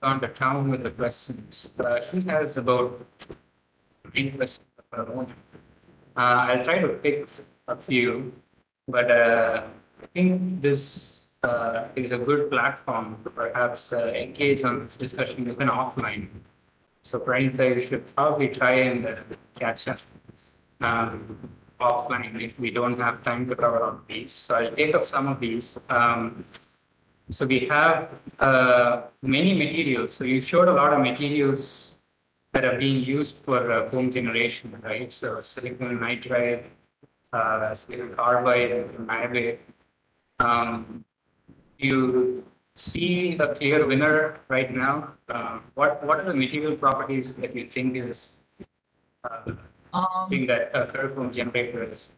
gone to town with the questions. Uh, she has about 15 questions of her own. Uh, I'll try to pick a few, but uh, I think this uh, is a good platform to perhaps uh, engage on this discussion even offline. So Pranita, you should probably try and uh, catch up. Um, offline if we don't have time to cover all these. So I'll take up some of these. Um, so we have uh, many materials. So you showed a lot of materials that are being used for uh, comb generation, right? So silicon nitride, uh, silicon carbide, and. Um, you see a clear winner right now? Uh, what what are the material properties that you think is uh, Um, thing that occur from generators.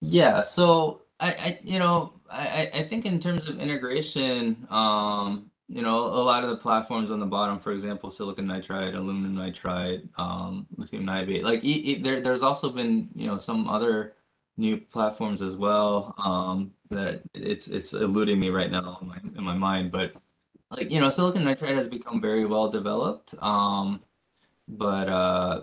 Yeah, so I, I you know, I, I think in terms of integration, um, you know, a lot of the platforms on the bottom, for example, silicon nitride, aluminum nitride, um, lithium niobate, like e e there, there's also been, you know, some other new platforms as well, um, that it's it's eluding me right now in my, in my mind, but like, you know, silicon nitride has become very well developed, um, but uh,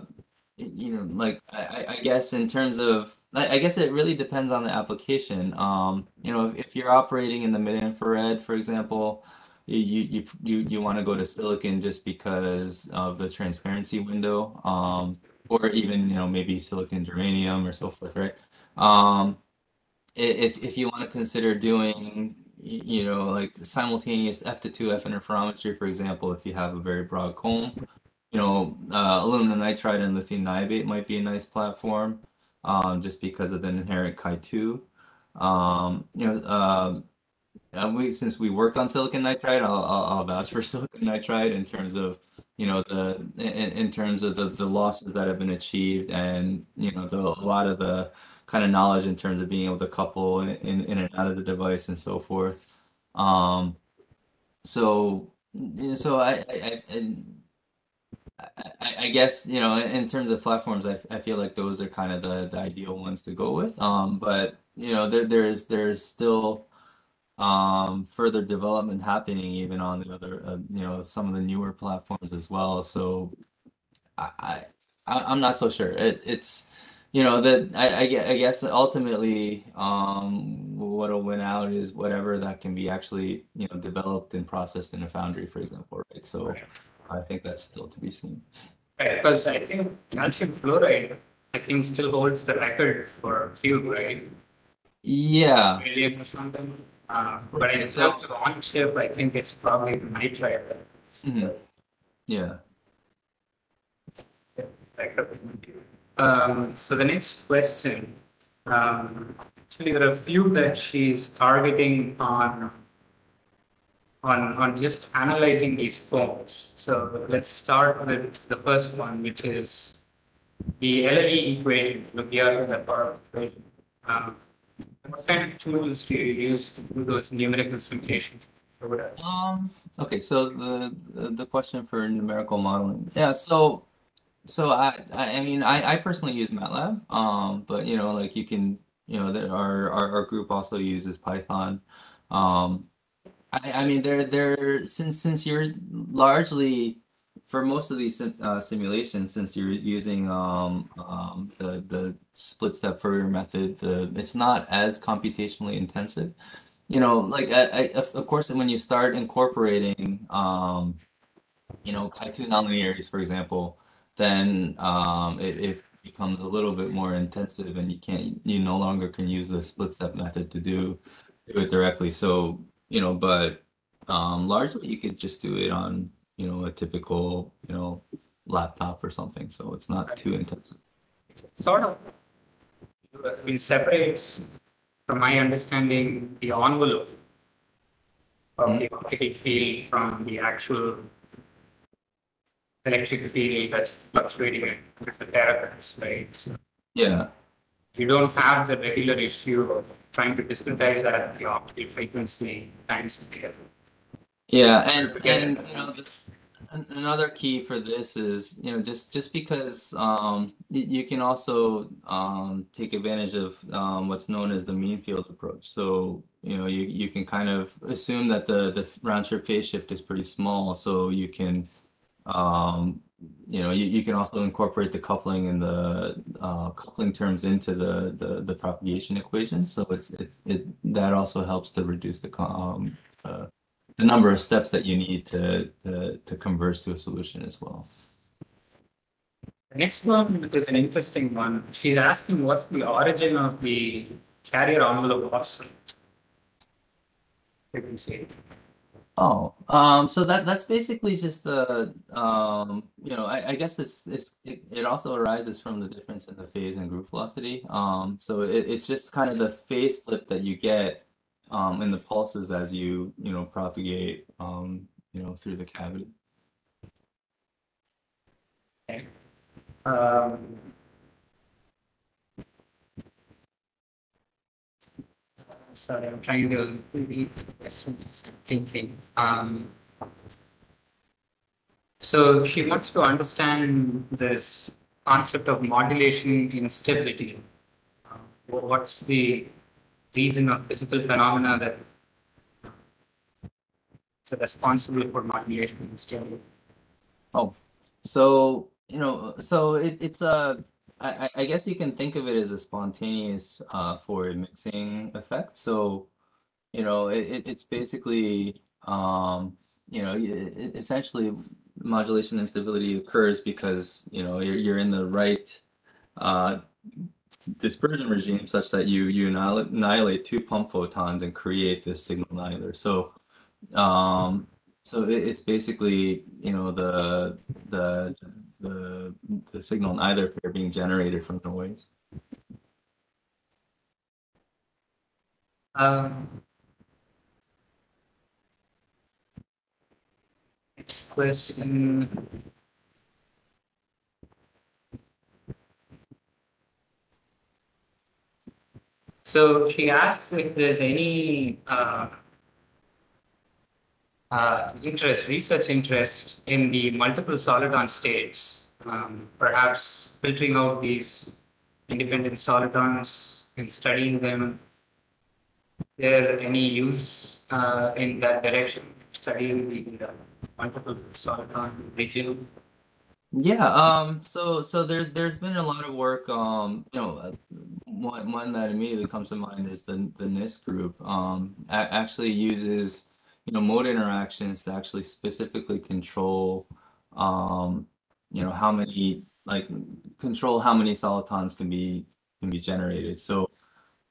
you know, like I, I guess in terms of I, guess it really depends on the application. Um, you know, if, if you're operating in the mid-infrared, for example, you you you you want to go to silicon just because of the transparency window, um, or even you know maybe silicon germanium or so forth, right? Um, if if you want to consider doing you know like simultaneous F to 2 F interferometry, for example, if you have a very broad comb, you know, uh, aluminum nitride and lithium niobate might be a nice platform, um, just because of the inherent Chi2. Um, you know, uh, we since we work on silicon nitride, I'll, I'll I'll vouch for silicon nitride in terms of you know the in, in terms of the the losses that have been achieved and you know the a lot of the kind of knowledge in terms of being able to couple in in and out of the device and so forth. Um, so so I I, I I, I guess you know in terms of platforms I, I feel like those are kind of the, the ideal ones to go with um but you know there there's there's still um further development happening even on the other uh, you know some of the newer platforms as well so I, I I'm not so sure it it's you know that I, I guess ultimately um what'll win out is whatever that can be actually you know developed and processed in a foundry for example right so Right. I think that's still to be seen Right, because I think calcium fluoride, I think still holds the record for cube, right? yeah Million or something. Uh, but in Right, so- terms of on chip, I think it's probably the nitride. mhm. yeah Um, so the next question, um, actually there are a few that she's targeting on on on just analyzing these forms. So let's start with the first one, which is the LLE equation, the power equation. Um, what kind of tools do you use to do those numerical simulations? Um, okay, so the, the the question for numerical modeling. Yeah, so so I I mean I I personally use MATLAB. Um, but you know like you can you know there our our, our group also uses Python. Um, I I mean they're they're since since you're largely for most of these uh, simulations since you're using um um the the split step Fourier method, the it's not as computationally intensive you know, like I, I, of course, when you start incorporating, um, you know, Chi2 nonlinearities, for example, then um, it, it becomes a little bit more intensive, and you can't, you no longer can use the split step method to do do it directly. So, you know, but um, largely you could just do it on, you know, a typical, you know, laptop or something. So it's not too intensive. sort of I mean separates from my understanding the envelope of the mm-hmm. optical field from the actual electric field that's fluctuating with the terahertz, right? So Yeah. you don't have the regular issue of trying to discretize that at the optical frequency times scale. Yeah, and and you know another key for this is you know just just because um you can also um take advantage of um what's known as the mean field approach. So you know you you can kind of assume that the the round trip phase shift is pretty small, so you can um you know you, you can also incorporate the coupling and the uh, coupling terms into the, the the propagation equation. So it's it, it that also helps to reduce the um uh, the number of steps that you need to, to to converge to a solution as well. The next one is an interesting one. She's asking what's the origin of the carrier envelope offset frequency. Oh, um, so that that's basically just the um, you know, I, I guess it's it's it, it also arises from the difference in the phase and group velocity. Um, so it, it's just kind of the phase flip that you get um in the pulses as you you know propagate um you know through the cavity. Okay. Um, sorry, I'm trying to read the question. I'm thinking. Um, so she wants to understand this concept of modulation instability. Uh, what's the reason of physical phenomena that is responsible for modulation instability? Oh, so you know, so it, it's a, I, I I guess you can think of it as a spontaneous uh, four-wave mixing effect. So, you know, it, it, it's basically, um, you know, e- essentially modulation instability occurs because, you know, you're, you're in the right uh, dispersion regime such that you, you annihilate, two pump photons and create this signal and idler. So, um, so it, it's basically, you know, the, the, the, the signal and idler pair being generated from noise. Um, next question. So she asks if there's any uh, uh, interest, research interest in the multiple soliton states, um, perhaps filtering out these independent solitons and studying them Is there any use uh, in that direction, studying the multiple soliton region? Yeah, um, so so there there's been a lot of work, um, you know, uh, one one that immediately comes to mind is the the NIST group, um, actually uses, you know, mode interactions to actually specifically control, um, you know, how many like control how many solitons can be can be generated. So,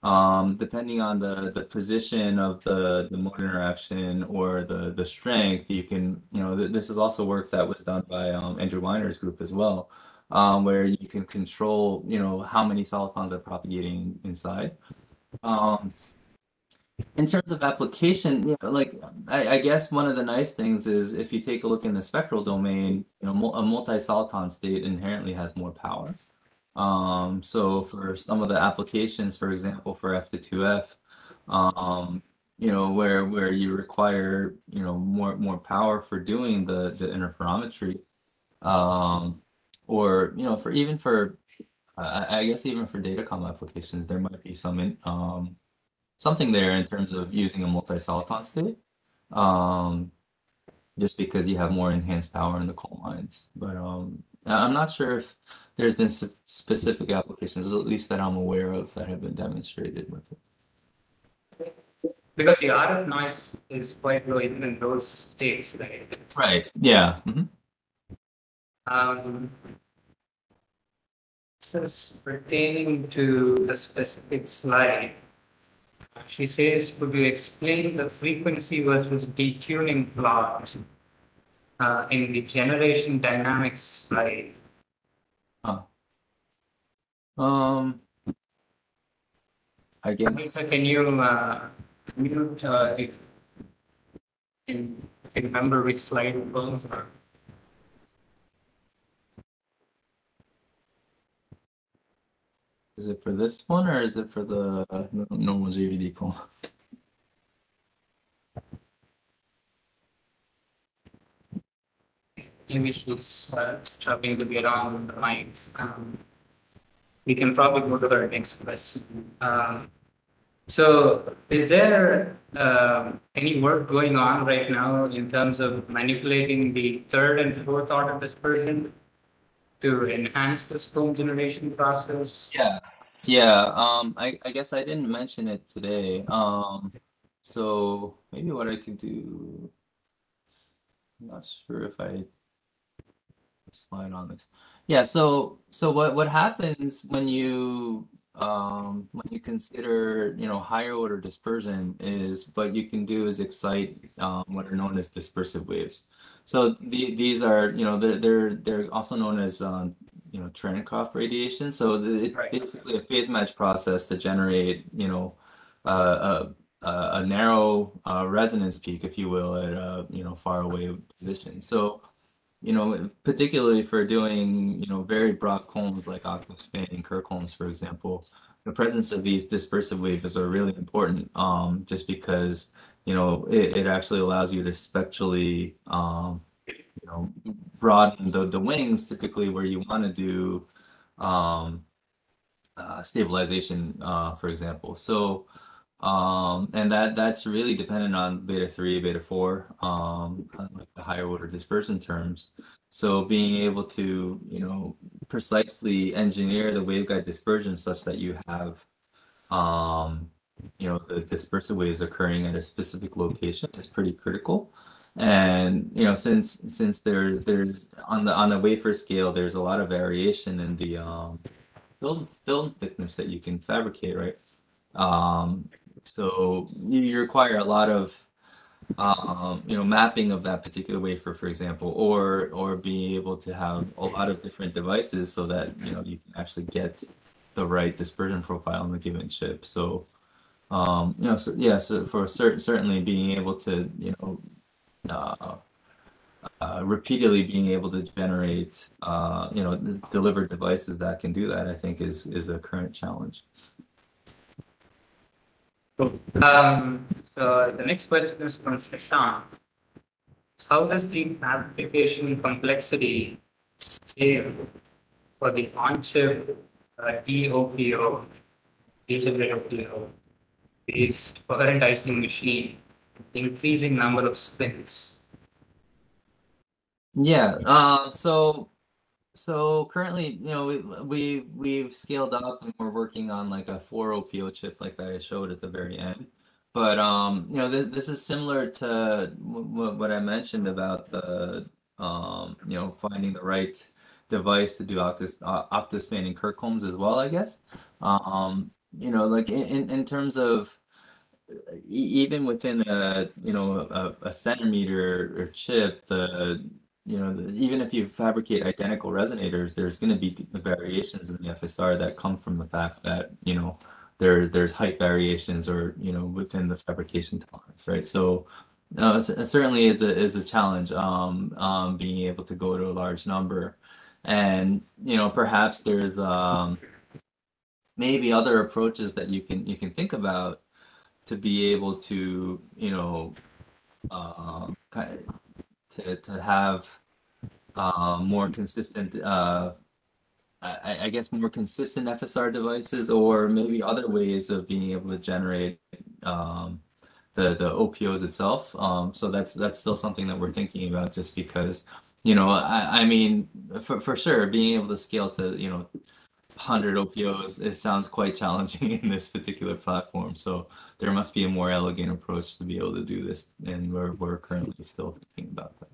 um, depending on the the position of the the mode interaction or the the strength, you can you know th this is also work that was done by um, Andrew Weiner's group as well, um, where you can control you know how many solitons are propagating inside. Um, in terms of application, you know, like I, I guess one of the nice things is if you take a look in the spectral domain, you know, a multi-soliton state inherently has more power. Um, so for some of the applications, for example, for F to 2F, um, you know, where where you require, you know, more more power for doing the the interferometry, um, or you know, for even for I, I guess even for datacom applications, there might be some in, um something there in terms of using a multi-soliton state. Um, just because you have more enhanced power in the comb lines. But um, I- I'm not sure if there's been specific applications, at least that I'm aware of, that have been demonstrated with it. Because the RF noise is quite low even in those states, right? Right. Yeah. mhm. Um, this is pertaining to a specific slide. She says, could you explain the frequency versus detuning plot uh, in the generation dynamics slide? Um, I guess. Can you uh, mute uh, if you remember which slide it was or? Is it for this one or is it for the uh, normal GVD call? Maybe she's uh, struggling to get on the mic. Um, we can probably go to her next question. Um, so, is there um, any work going on right now in terms of manipulating the third and fourth order dispersion to enhance the storm generation process? Yeah. Yeah. Um, I, I guess I didn't mention it today. Um, so maybe what I could do, I'm not sure if I slide on this. Yeah, so so what what happens when you um when you consider, you know, higher order dispersion is what you can do is excite um what are known as dispersive waves. So the, these are, you know, they're they're they're also known as um you know Cherenkov radiation. So the, it's Right. basically a phase match process to generate, you know, uh, a, a a narrow uh, resonance peak, if you will, at a you know far away position. So you know, particularly for doing, you know, very broad combs like octave spanning Kerr combs, for example, the presence of these dispersive waves are really important, um, just because, you know, it, it actually allows you to spectrally, um, you know, broaden the, the wings typically where you want to do um, uh, stabilization, uh, for example. So, Um, and that that's really dependent on beta 3, beta 4, um, like the higher order dispersion terms. So being able to, you know, precisely engineer the waveguide dispersion such that you have, um, you know, the dispersive waves occurring at a specific location is pretty critical. And you know, since since there's there's on the on the wafer scale, there's a lot of variation in the um, film film thickness that you can fabricate, right? So you, require a lot of um, you know mapping of that particular wafer, for example, or or being able to have a lot of different devices so that you know you can actually get the right dispersion profile on the given chip. So um, you know, so yeah, so for certain certainly being able to you know uh, uh, repeatedly being able to generate, uh, you know, deliver devices that can do that, I think is is a current challenge. Um, so the next question is from Shashank. How does the application complexity scale for the on-chip uh, DOPO, DWPO, based coherent Ising machine, increasing number of spins? Yeah. Um. So, so currently, you know, we we we've scaled up and we're working on like a four OPO chip like that I showed at the very end. But um, you know, th this is similar to what I mentioned about the um, you know, finding the right device to do octave uh, octave spanning Kerr combs as well, I guess. Um, you know, like in in, terms of even within a you know a, a centimeter or chip, the you know the, even if you fabricate identical resonators, there's going to be d- variations in the FSR that come from the fact that you know there there's height variations or you know within the fabrication tolerance, right? So. No, it it certainly is a is a challenge. Um, um, being able to go to a large number, and you know perhaps there's um maybe other approaches that you can you can think about to be able to you know um kind of to to have um more consistent uh I, I guess more consistent FSR devices or maybe other ways of being able to generate um the the OPOs itself. Um so that's that's still something that we're thinking about just because you know I I mean for for sure being able to scale to you know 100 OPOs, it sounds quite challenging in this particular platform. So there must be a more elegant approach to be able to do this, and we're we're currently still thinking about that.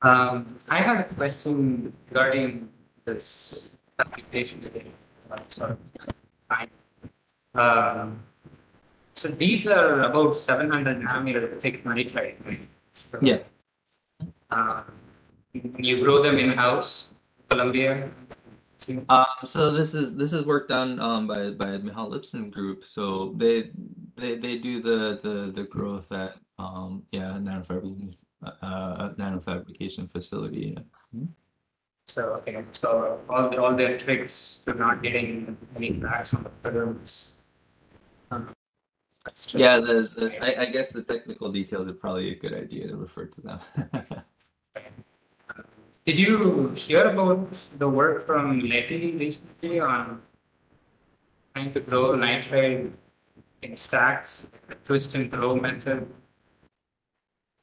Um, I had a question regarding this application. uh, Sorry. Um, so these are about 700 nanometer thick nitride, right? Yeah. Um, you grow them in-house, Columbia? Um, so this is this is work done um by by Michal Lipson group. So they they they do the the the growth at um yeah nanofabrication uh nanofabrication facility. Yeah. So, okay, so all, the- all their tricks to not getting any cracks on the films. Um, just- Yeah, the, the I, I guess the technical details are probably a good idea to refer to them. Did you hear about the work from Leti recently on trying to grow nitride in stacks, twist and grow method?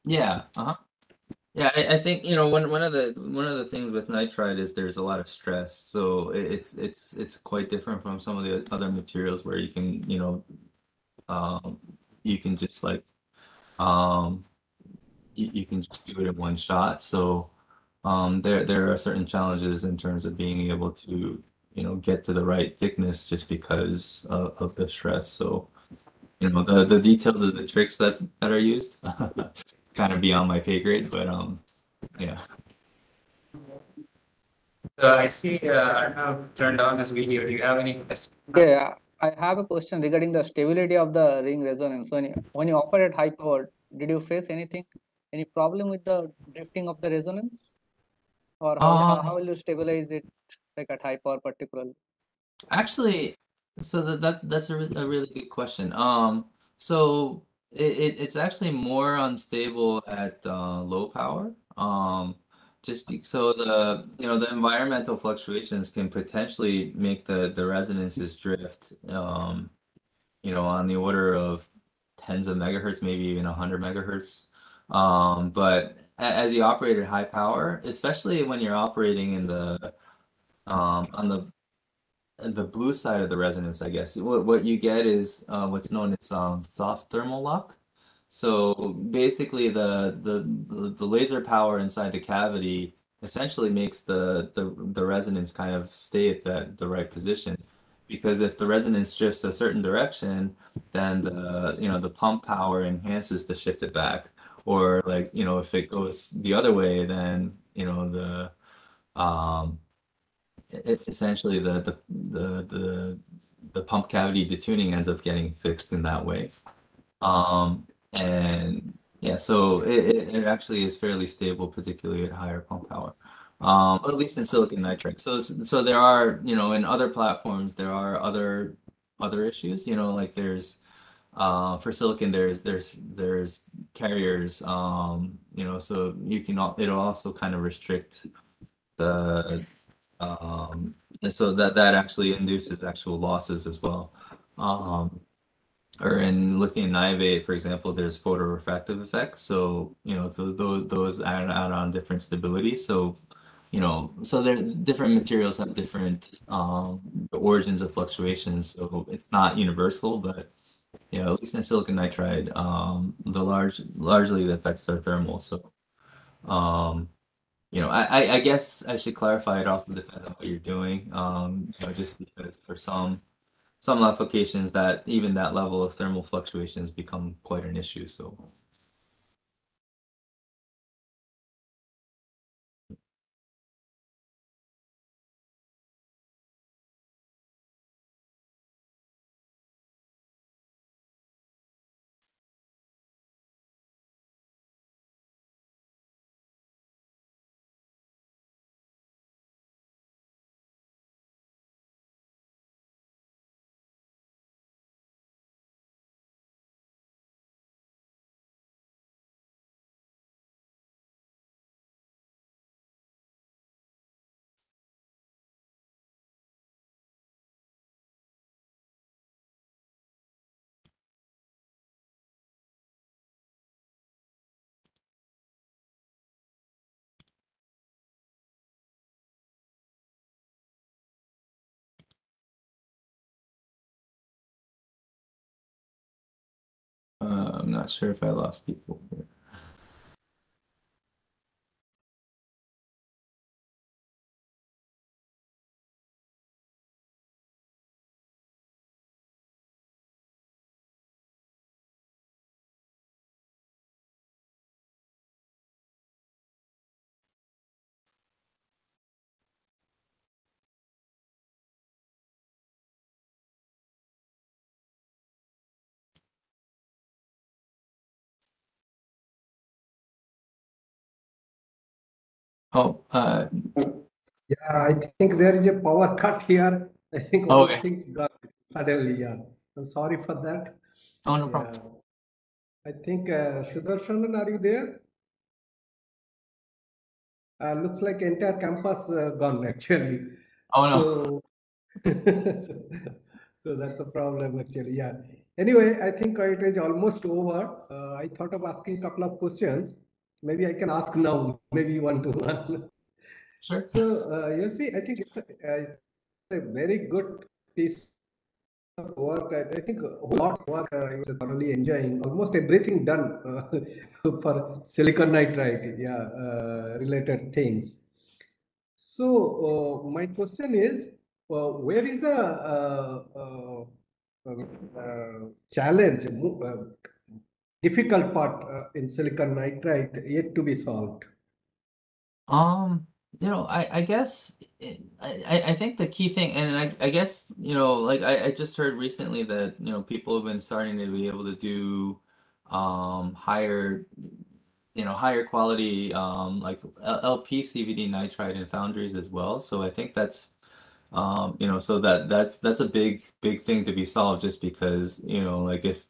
Yeah, uh-huh. Yeah, I, I think, you know, one one of the one of the things with nitride is there's a lot of stress. So it, it's it's it's quite different from some of the other materials where you can, you know, um you can just like um you, you can do it in one shot. So um there there are certain challenges in terms of being able to, you know, get to the right thickness just because of, of the stress. So you know the the details of the tricks that that are used kind of beyond my pay grade but um yeah So I see uh, Arnav turned on his video. Do you have any questions? Yeah, I have a question regarding the stability of the ring resonance. When you, when you operate high power, did you face anything, any problem with the drifting of the resonance? Or how, how, Um, how will you stabilize it like at high power particularly? actually so that, that's that's a, re- a really good question um so it, it it's actually more unstable at uh, low power um just be, so the you know the environmental fluctuations can potentially make the the resonances drift um you know on the order of tens of megahertz maybe even 100 megahertz um but as you operate at high power especially when you're operating in the um on the the blue side of the resonance I guess what what you get is uh, what's known as um soft thermal lock so basically, the, the the laser power inside the cavity essentially makes the the the resonance kind of stay at that the right position. Because if the resonance drifts a certain direction, then the you know the pump power enhances to shift it back. Or like you know if it goes the other way, then you know the um it, essentially the, the the the the pump cavity detuning ends up getting fixed in that way. Um, and yeah, so it, it, actually is fairly stable, particularly at higher pump power. Um, at least in silicon nitride. So so there are, you know, in other platforms there are other other issues, you know, like there's uh for silicon there's there's there's carriers um you know so you can it'll also kind of restrict the um so that that actually induces actual losses as well um or in lithium niobate, for example, there's photorefractive effects. So, you know, so those those add, add on different stability. So, you know, so there different materials have different um origins of fluctuations. So it's not universal, but know, at least in silicon nitride, um, the large largely the effects are thermal. So, um, you know, I, I I guess I should clarify it also depends on what you're doing. Um, you know, just because for some some applications that even that level of thermal fluctuations become quite an issue. So I'm not sure if I lost people here. Oh, uh, Yeah, I think there is a power cut here. I think all Okay. things got suddenly, yeah. I'm sorry for that. oh no Yeah. problem. I think, uh, Sudarshanan, are you there? Uh, looks like entire campus uh, gone actually. Oh no. So, so, so that's the problem actually. Yeah. Anyway, I think it is almost over. Uh, I thought of asking a couple of questions. Maybe I can ask now, maybe one to one. Sure. So, uh, you see, I think it's a, it's a very good piece of work. I, I think a lot of work uh, I was thoroughly enjoying. Almost everything done uh, for silicon nitride, yeah, uh, related things. So, uh, my question is, uh, where is the uh, uh, uh, uh, challenge, difficult part uh, in silicon nitride yet to be solved? Um, you know, I I guess I I think the key thing, and I I guess you know, like I I just heard recently that you know people have been starting to be able to do um higher you know higher quality um like LP CVD nitride in foundries as well. So I think that's um you know so that that's that's a big big thing to be solved just because you know like if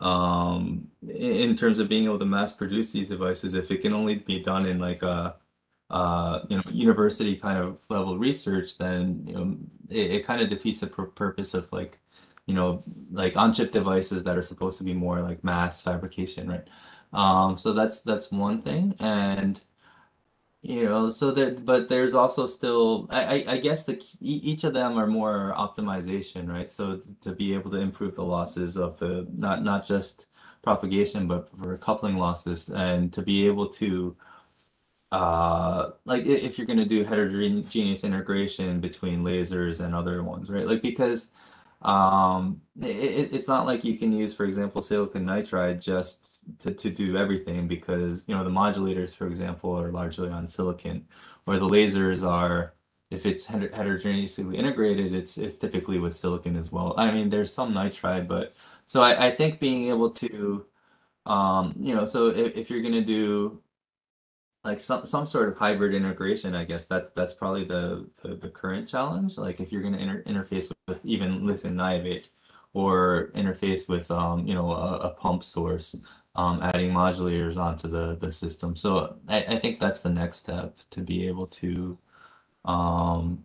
um in, terms of being able to mass produce these devices if it can only be done in like a uh, you know, university kind of level research, then, you know, it, it kind of defeats the pur purpose of like, you know, like on-chip devices that are supposed to be more like mass fabrication, right? Um, so that's that's one thing. And you know, so that, but there's also still, I, I, guess the each of them are more optimization, right? So to be able to improve the losses of the not not just propagation, but for coupling losses, and to be able to uh like if you're going to do heterogeneous integration between lasers and other ones right like because um it, it's not like you can use for example silicon nitride just to, to do everything because you know the modulators for example are largely on silicon or the lasers are if it's heter heterogeneously integrated it's it's typically with silicon as well. I mean there's some nitride but so I, I think being able to um you know so if, if you're going to do like some some sort of hybrid integration, I guess that's that's probably the the, the current challenge. Like if you're going to inter interface with even lithium niobate or interface with um you know a, a pump source, um adding modulators onto the the system. So I, I think that's the next step to be able to um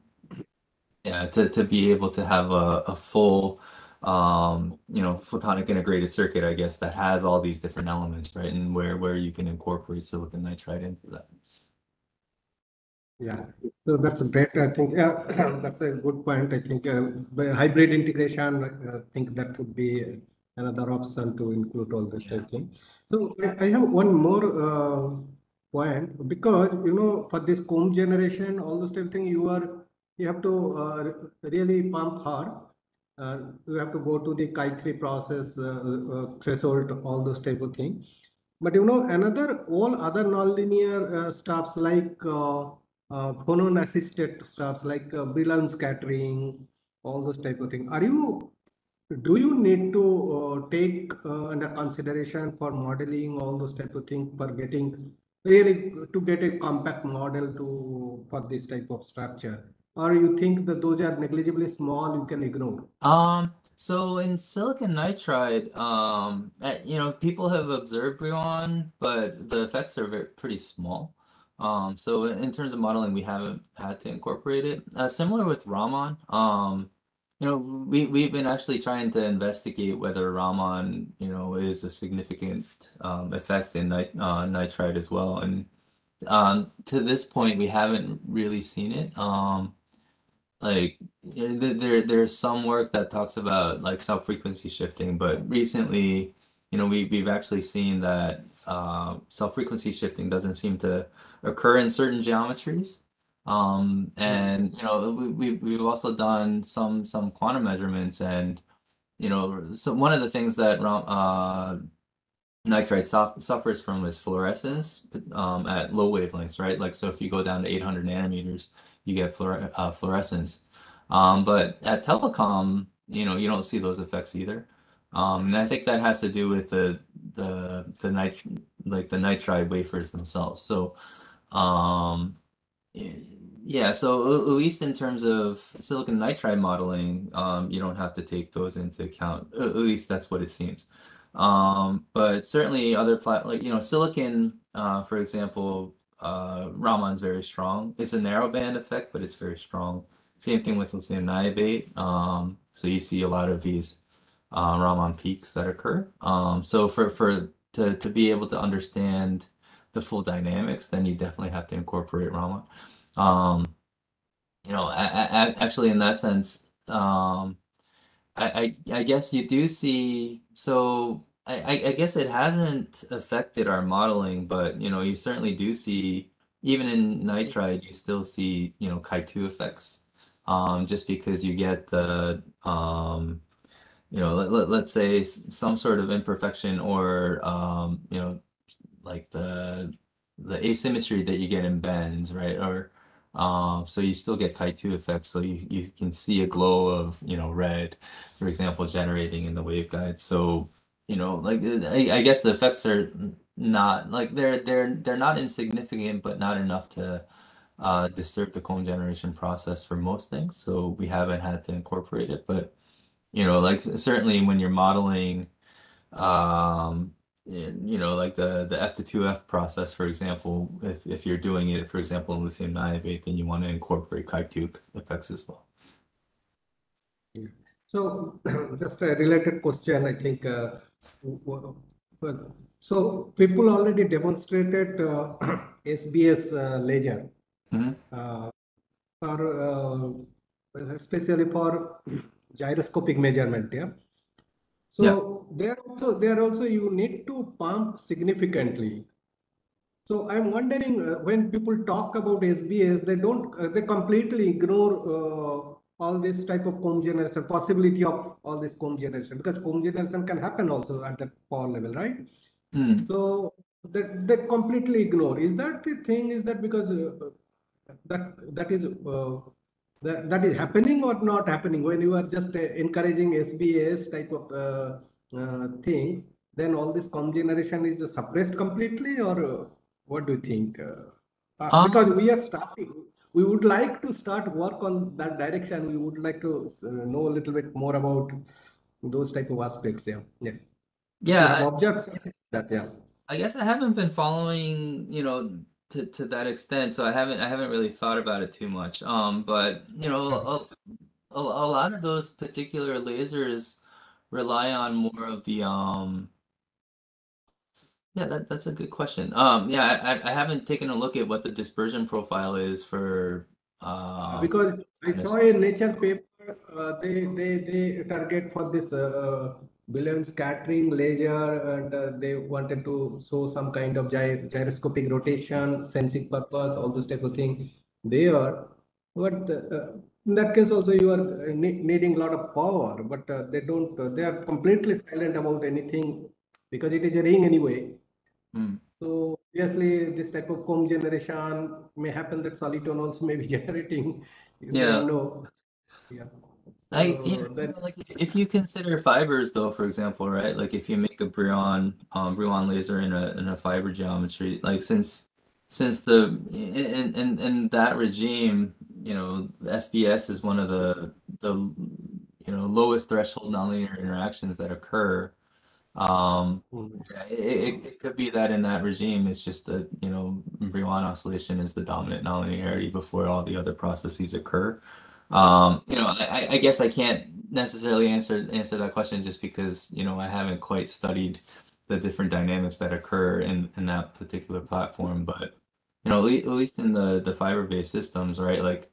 yeah to to be able to have a, a full um, you know, photonic integrated circuit, I guess, that has all these different elements, right? And where where you can incorporate silicon nitride into that. Yeah, so that's a great. I think yeah, that's a good point. I think uh, hybrid integration, uh, I think that would be another option to include all this Yeah. thing. So I, I have one more uh, point because you know for this comb generation, all those type of thing, you are you have to uh, really pump hard uh, you have to go to the Chi3 process uh, uh, threshold, all those type of thing. But you know, another all other nonlinear uh, stuffs like phonon assisted stuffs like Brillouin scattering, all those type of thing. Are you do you need to take under consideration for modeling all those type of thing for getting really to get a compact model to for this type of structure? Or you think that those are negligibly small you can ignore Um, so in silicon nitride, um, uh, you know, people have observed Brillouin, but the effects are very, pretty small. Um, so in terms of modeling, we haven't had to incorporate it. Uh, similar with Raman, um, you know, we we've been actually trying to investigate whether Raman, you know, is a significant um, effect in nit uh, nitride as well. And um, to this point, we haven't really seen it. Like there there's some work that talks about like self-frequency shifting, but recently, you know, we we've actually seen that uh, self-frequency shifting doesn't seem to occur in certain geometries. Um, and you know, we, we we've also done some some quantum measurements, and you know, so one of the things that uh, nitride sof suffers from is fluorescence um, at low wavelengths, right? Like so, if you go down to 800 nanometers you get uh, fluorescence. Um, but at telecom, you know, you don't see those effects either. Um, and I think that has to do with the the the nit like the nitride wafers themselves. So, um, yeah. So at least in terms of silicon nitride modeling, um, you don't have to take those into account. At least that's what it seems. Um, but certainly other plat like you know, silicon, uh, for example, uh, Raman's very strong. It's a narrow band effect, but it's very strong. Same thing with lithium niobate. Um, so you see a lot of these uh, Raman peaks that occur. Um, so for for to to be able to understand the full dynamics, then you definitely have to incorporate Raman. Um, you know, I, I, actually in that sense, um, I, I I guess you do see so I, I guess it hasn't affected our modeling, but you know, you certainly do see, even in nitride, you still see, you know, Chi2 effects. Um, just because you get the, um, you know, let, let, let's say some sort of imperfection or, um, you know, like the the asymmetry that you get in bends, right? Or um, so you still get Chi2 effects, so you, you can see a glow of, you know, red, for example, generating in the waveguide. So you know, like uh, I, I guess the effects are not like they're they're they're not insignificant, but not enough to uh, disturb the comb generation process for most things. So we haven't had to incorporate it, but you know, like certainly when you're modeling, um, you know, like the the F to 2F process, for example, if if you're doing it, for example, in lithium niobate, then you want to incorporate Chi2 effects as well. So just a related question, I think. Uh, well, so people already demonstrated uh, SBS uh, laser Mhm. uh, for uh, especially for gyroscopic measurement. Yeah. So there also there also you need to pump significantly. So I'm wondering uh, when people talk about SBS, they don't uh, they completely ignore uh, all this type of comb generation, possibility of all this comb generation because comb generation can happen also at that power level, right? Hmm. So that they completely ignore. Is that the thing? Is that because uh, that that is uh, that that is happening or not happening when you are just uh, encouraging SBS type of uh, uh, things? Then all this comb generation is suppressed completely, or uh, what do you think? Um, because we are starting, we would like to start work on that direction. We would like to uh, know a little bit more about those type of aspects. Yeah, yeah. Yeah, I- observed that, yeah. I guess I haven't been following, you know, to, to that extent, so I haven't I haven't really thought about it too much. Um, but you know, a, a, a lot of those particular lasers rely on more of the um. Yeah, that, that's a good question. Um, yeah, I, I- I haven't taken a look at what the dispersion profile is for uh Because I saw a nature paper, uh, they, they, they target for this, uh, Brillouin scattering laser and uh, they wanted to show some kind of gy gyroscopic rotation, sensing purpose, all those type of thing there. But, uh, in that case also you are ne- needing a lot of power, but uh, they don't, uh, they are completely silent about anything because it is a ring anyway. Hmm. So obviously, this type of comb generation may happen that soliton also may be generating. You Yeah. know. Yeah. I you know, like if you consider fibers though, for example, right? Like if you make a Brillouin um Brillouin laser in a in a fiber geometry, like since since the in in in that regime, you know, SBS is one of the the you know lowest threshold nonlinear interactions that occur. Um, mm, yeah, it, it, it could be that in that regime, it's just that, you know, Brillouin oscillation is the dominant nonlinearity before all the other processes occur. Um, you know, I, I- guess I can't necessarily answer answer that question just because, you know, I haven't quite studied the different dynamics that occur in, in that particular platform. But, you know, at least in the, the fiber-based systems, right? Like,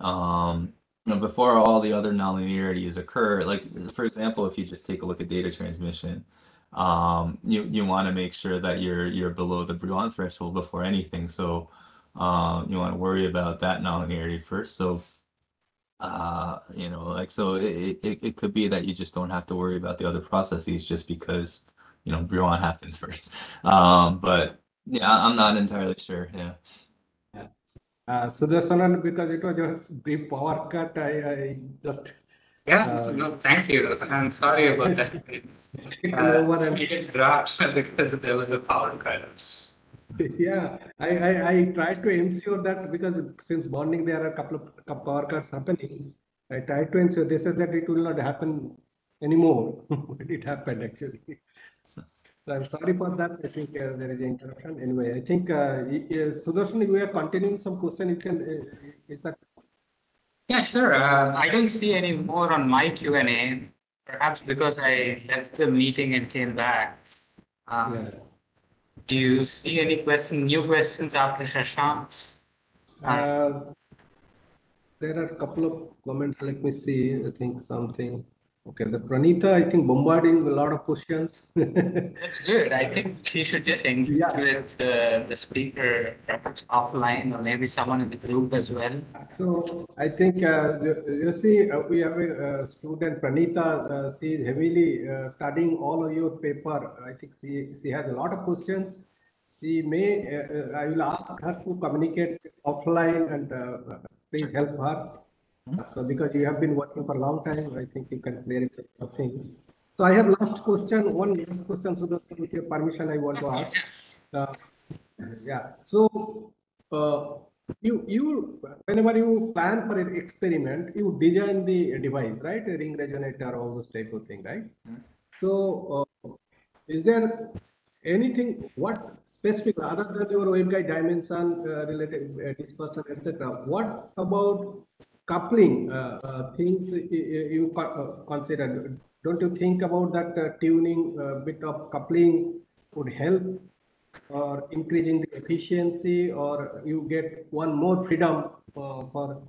um, you know, before all the other nonlinearities occur, like for example, if you just take a look at data transmission, um, you you want to make sure that you're you're below the Brillouin threshold before anything. So, um, you want to worry about that nonlinearity first. So, uh, you know, like so it, it it could be that you just don't have to worry about the other processes just because, you know, Brillouin happens first. Um, but yeah, I'm not entirely sure. Yeah. Uh, Sudarshanan, because it was just brief power cut, I, I just Yeah, Uh, no, thank you. I'm sorry about that. taken Uh, over and it just dropped because there was a power cut. Yeah, I, I, I tried to ensure that because since morning there are a couple of cou- power cuts happening, I tried to ensure, they said that it will not happen anymore, but it happened actually. So I'm sorry for that, I think uh, there is an interruption. Anyway, I think uh, Sudarshan, you are continuing some question, you can, uh, is that, Yeah, sure. Uh, I don't see any more on my Q and A, perhaps because I left the meeting and came back. Um, yeah. do you see any question, new questions after Shashank's? Uh, There are a couple of comments, let me see, I think something. Okay, the Pranita, I think bombarding a lot of questions. That's good. I think she should just engage Yeah. with uh, the speaker perhaps offline or maybe someone in the group as well. So I think uh, you, you see, uh, we have a uh, student Pranita. Uh, she is heavily uh, studying all of your paper. I think she she has a lot of questions. She may. I will ask her to communicate offline and uh, please help her. So because you have been working for a long time, I think you can clarify some things. So I have last question. One last question, so with your permission, I want to ask. Uh, yeah, so, uh, you, you, whenever you plan for an experiment, you design the device, right? A ring resonator, all those type of thing, right? Mhm. So, uh, is there anything, what specific, other than your waveguide dimension uh, related uh, dispersion, etc. What about coupling uh, uh, things y- y- you co- uh, consider? Don't you think about that uh, tuning uh, bit of coupling would help or increasing the efficiency or you get one more freedom uh, for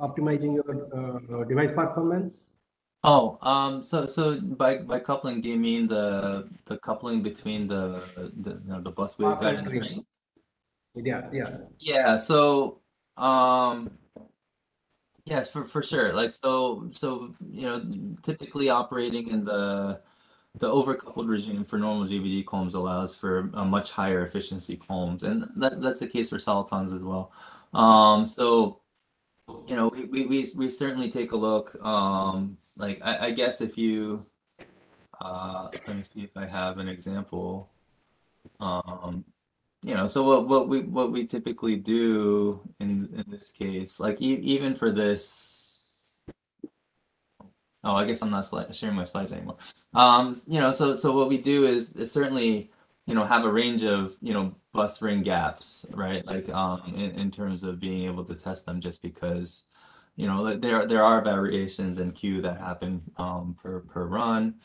optimizing your uh, device performance? Oh, um, so so by by coupling, do you mean the the coupling between the the you know, the bus Bus waveguide and and the ring. ring? Yeah, yeah. Yeah, so um yeah, for for sure. Like so so you know, typically operating in the the overcoupled regime for normal GVD combs allows for a much higher efficiency combs, and that that's the case for solitons as well. Um, so you know, we we we, we certainly take a look. Um, like I, I guess if you uh let me see if I have an example. Um you know, so what what we what we typically do in in this case, like e even for this. Oh, I guess I'm not sharing my slides anymore. Um, you know, so so what we do is, is certainly, you know, have a range of, you know, bus ring gaps, right? Like um in, in terms of being able to test them just because, you know, there there are variations in Q that happen um per per run.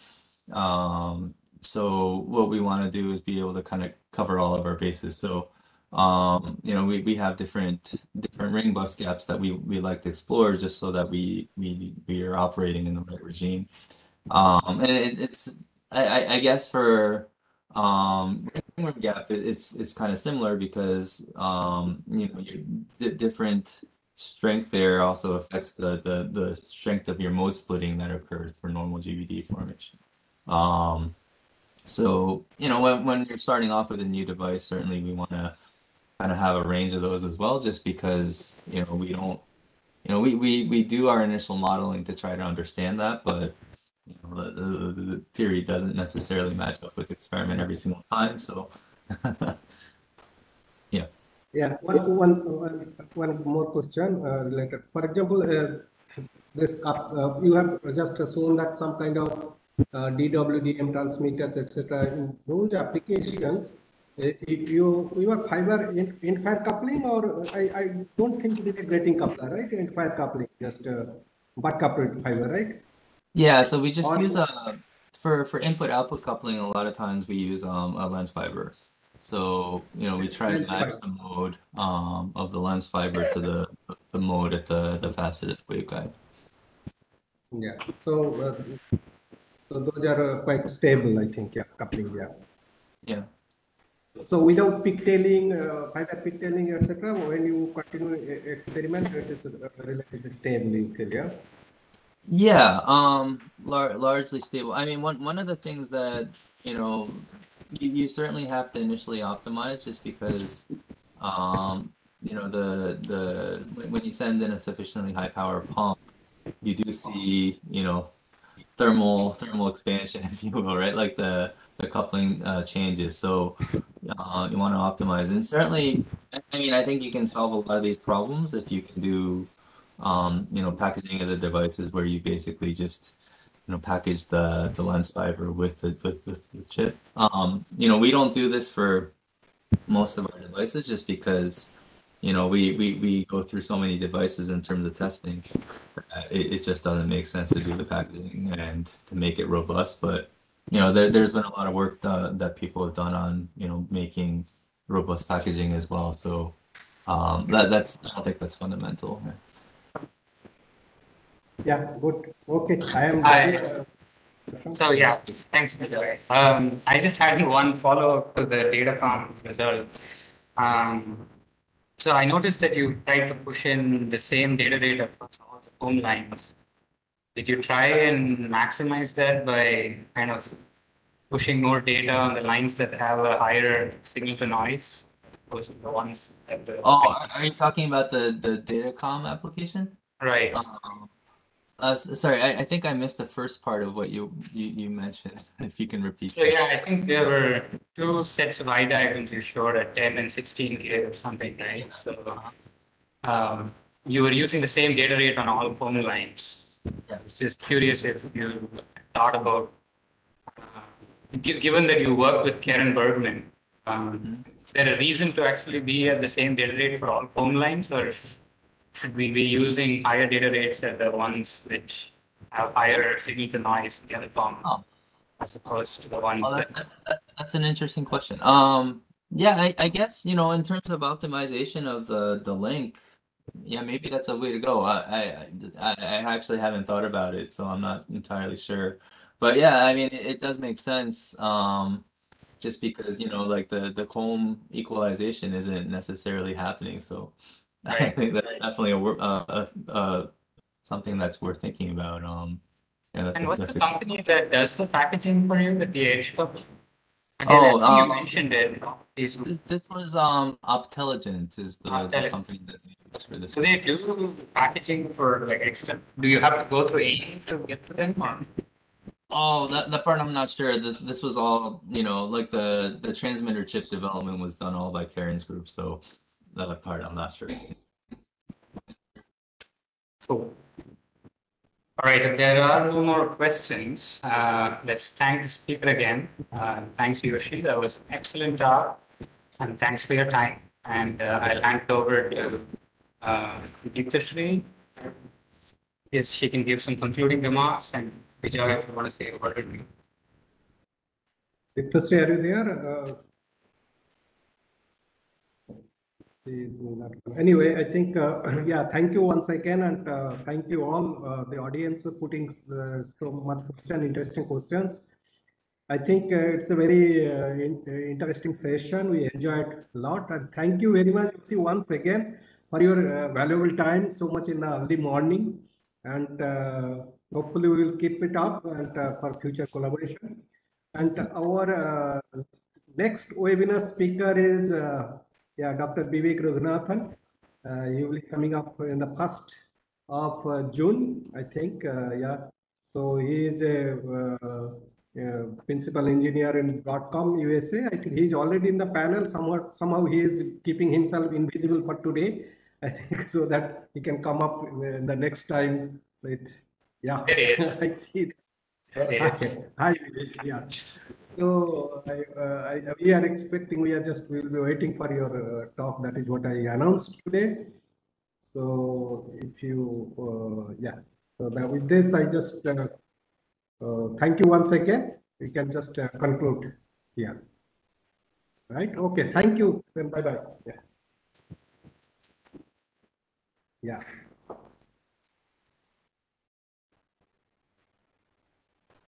Um, so what we want to do is be able to kind of cover all of our bases. So, um, you know, we, we have different different ring bus gaps that we, we like to explore just so that we we we are operating in the right regime. Um, and it, it's I, I guess for um gap it, it's it's kind of similar because um you know your di different strength there also affects the the the strength of your mode splitting that occurs for normal GVD formation. Um, so, you know, when, when you're starting off with a new device, certainly we want to kind of have a range of those as well, just because, you know, we don't, you know, we, we, we do our initial modeling to try to understand that, but, you know, the, the, the theory doesn't necessarily match up with experiment every single time. So, Yeah, Yeah, one, one, one, one more question uh, related. For example, uh, this cup, uh, you have just shown that some kind of DWDM transmitters, etc. In those applications, uh, you your fiber in, in fire coupling, or I, I don't think it is a grating coupler, right? In fire coupling, just uh, butt coupled fiber, right? yeah, so we just On- use a, for, for input output coupling, a lot of times we use um, a lens fiber. So, you know, we try to match fiber. the mode um, of the lens fiber to the, the mode at the, the faceted waveguide. Yeah. So, uh, so those are uh, quite stable, I think. Yeah, coupling. Yeah. Yeah. So without pigtailing, uh, fiber pigtailing, etc., when you continue e- experiment, it is uh, relatively stable, you feel, yeah? Yeah, um, lar largely stable. I mean, one one of the things that, you know, you, you certainly have to initially optimize just because, um, you know, the the when, when you send in a sufficiently high power pump, you do see, you know, thermal thermal expansion, if you will, right? Like the the coupling uh, changes. So uh, you want to optimize, and certainly, I mean, I think you can solve a lot of these problems if you can do um, you know, packaging of the devices where you basically just, you know, package the the lens fiber with the with, with the chip. Um, you know, we don't do this for most of our devices just because, you know, we we, we go through so many devices in terms of testing. It, it just doesn't make sense to do the packaging and to make it robust. But, you know, there, there's been a lot of work uh, that people have done on, you know, making robust packaging as well. So um, that that's I don't think that's fundamental. Yeah, good. Okay, I am. I- uh, So yeah, thanks, Vijay. Um, I just had one follow-up to the Datacom result. Um, so I noticed that you tried to push in the same data rate across all the comb lines. Did you try and maximize that by kind of pushing more data on the lines that have a higher signal to noise, as opposed to the ones at the Oh, are- are you talking about the the datacom application? right? Um, uh, sorry, I, I think I missed the first part of what you you, you mentioned. If you can repeat. So that. yeah, I think there were two sets of eye diagrams you showed at 10 and 16K or something, right? So um, you were using the same data rate on all comb lines. Yeah. I was just curious if you thought about uh, given that you work with Keren Bergman, um, Mhm. is there a reason to actually be at the same data rate for all comb lines, or should we be using higher data rates at the ones which have higher signal to noise in telecom, Oh. as opposed to the ones Well, that? that, that's that's that's an interesting question. Um, yeah, I, I guess you know in terms of optimization of the the link, yeah, maybe that's a way to go. I I I, I actually haven't thought about it, so I'm not entirely sure. But yeah, I mean it, it does make sense. Um, just because you know like the the comb equalization isn't necessarily happening, so I think that's definitely a wor- uh, uh, uh something that's worth thinking about. Um, yeah, that's And a, what's that's the a, company that does the packaging for you with the edge cup? Again, I Oh, think you um, mentioned it. Is- This, this was um Optelligent is the, the Optelligent. company that use for this. So they do packaging for like extra, do you have to go through AIM to get to them or? Oh, that, that part I'm not sure. This, this was all, you know, like the the transmitter chip development was done all by Keren's group, so that part I'm not sure. Cool. All right, if there are no more questions, uh, let's thank the speaker again. Uh, thanks, Yoshi. That was an excellent job. And thanks for your time. And uh, I'll hand it over to uh, Deeptashri. Yes, she can give some concluding remarks. And Vijay, if you want to say a word or two. Diptasri, are you there? Uh, see, not- Anyway, I think, uh, yeah, thank you once again, and uh, thank you all, uh, the audience for putting uh, so much question, interesting questions. I think uh, it's a very uh, in- interesting session. We enjoyed a lot, and thank you very much, see, once again for your valuable time, so much in the early morning, and hopefully we will keep it up and for future collaboration. And our next webinar speaker is, yeah, Dr. Vivek Raghunathan. Uh, he will be coming up in the first of uh, June, I think. Uh, yeah. So he is a uh, uh, principal engineer in Broadcom USA. I think he's already in the panel. Somehow, somehow he is keeping himself invisible for today. I think so that he can come up in the next time with, yeah. There he. I see. There he. Hi, hi, Vivek. yeah. So I, uh, I, we are expecting, we are just, we'll be waiting for your uh, talk. That is what I announced today. So if you, uh, yeah, so that with this, I just, uh, uh, thank you once again. We can just uh, conclude here. Right? Okay, thank you. Then bye-bye. Yeah. Yeah.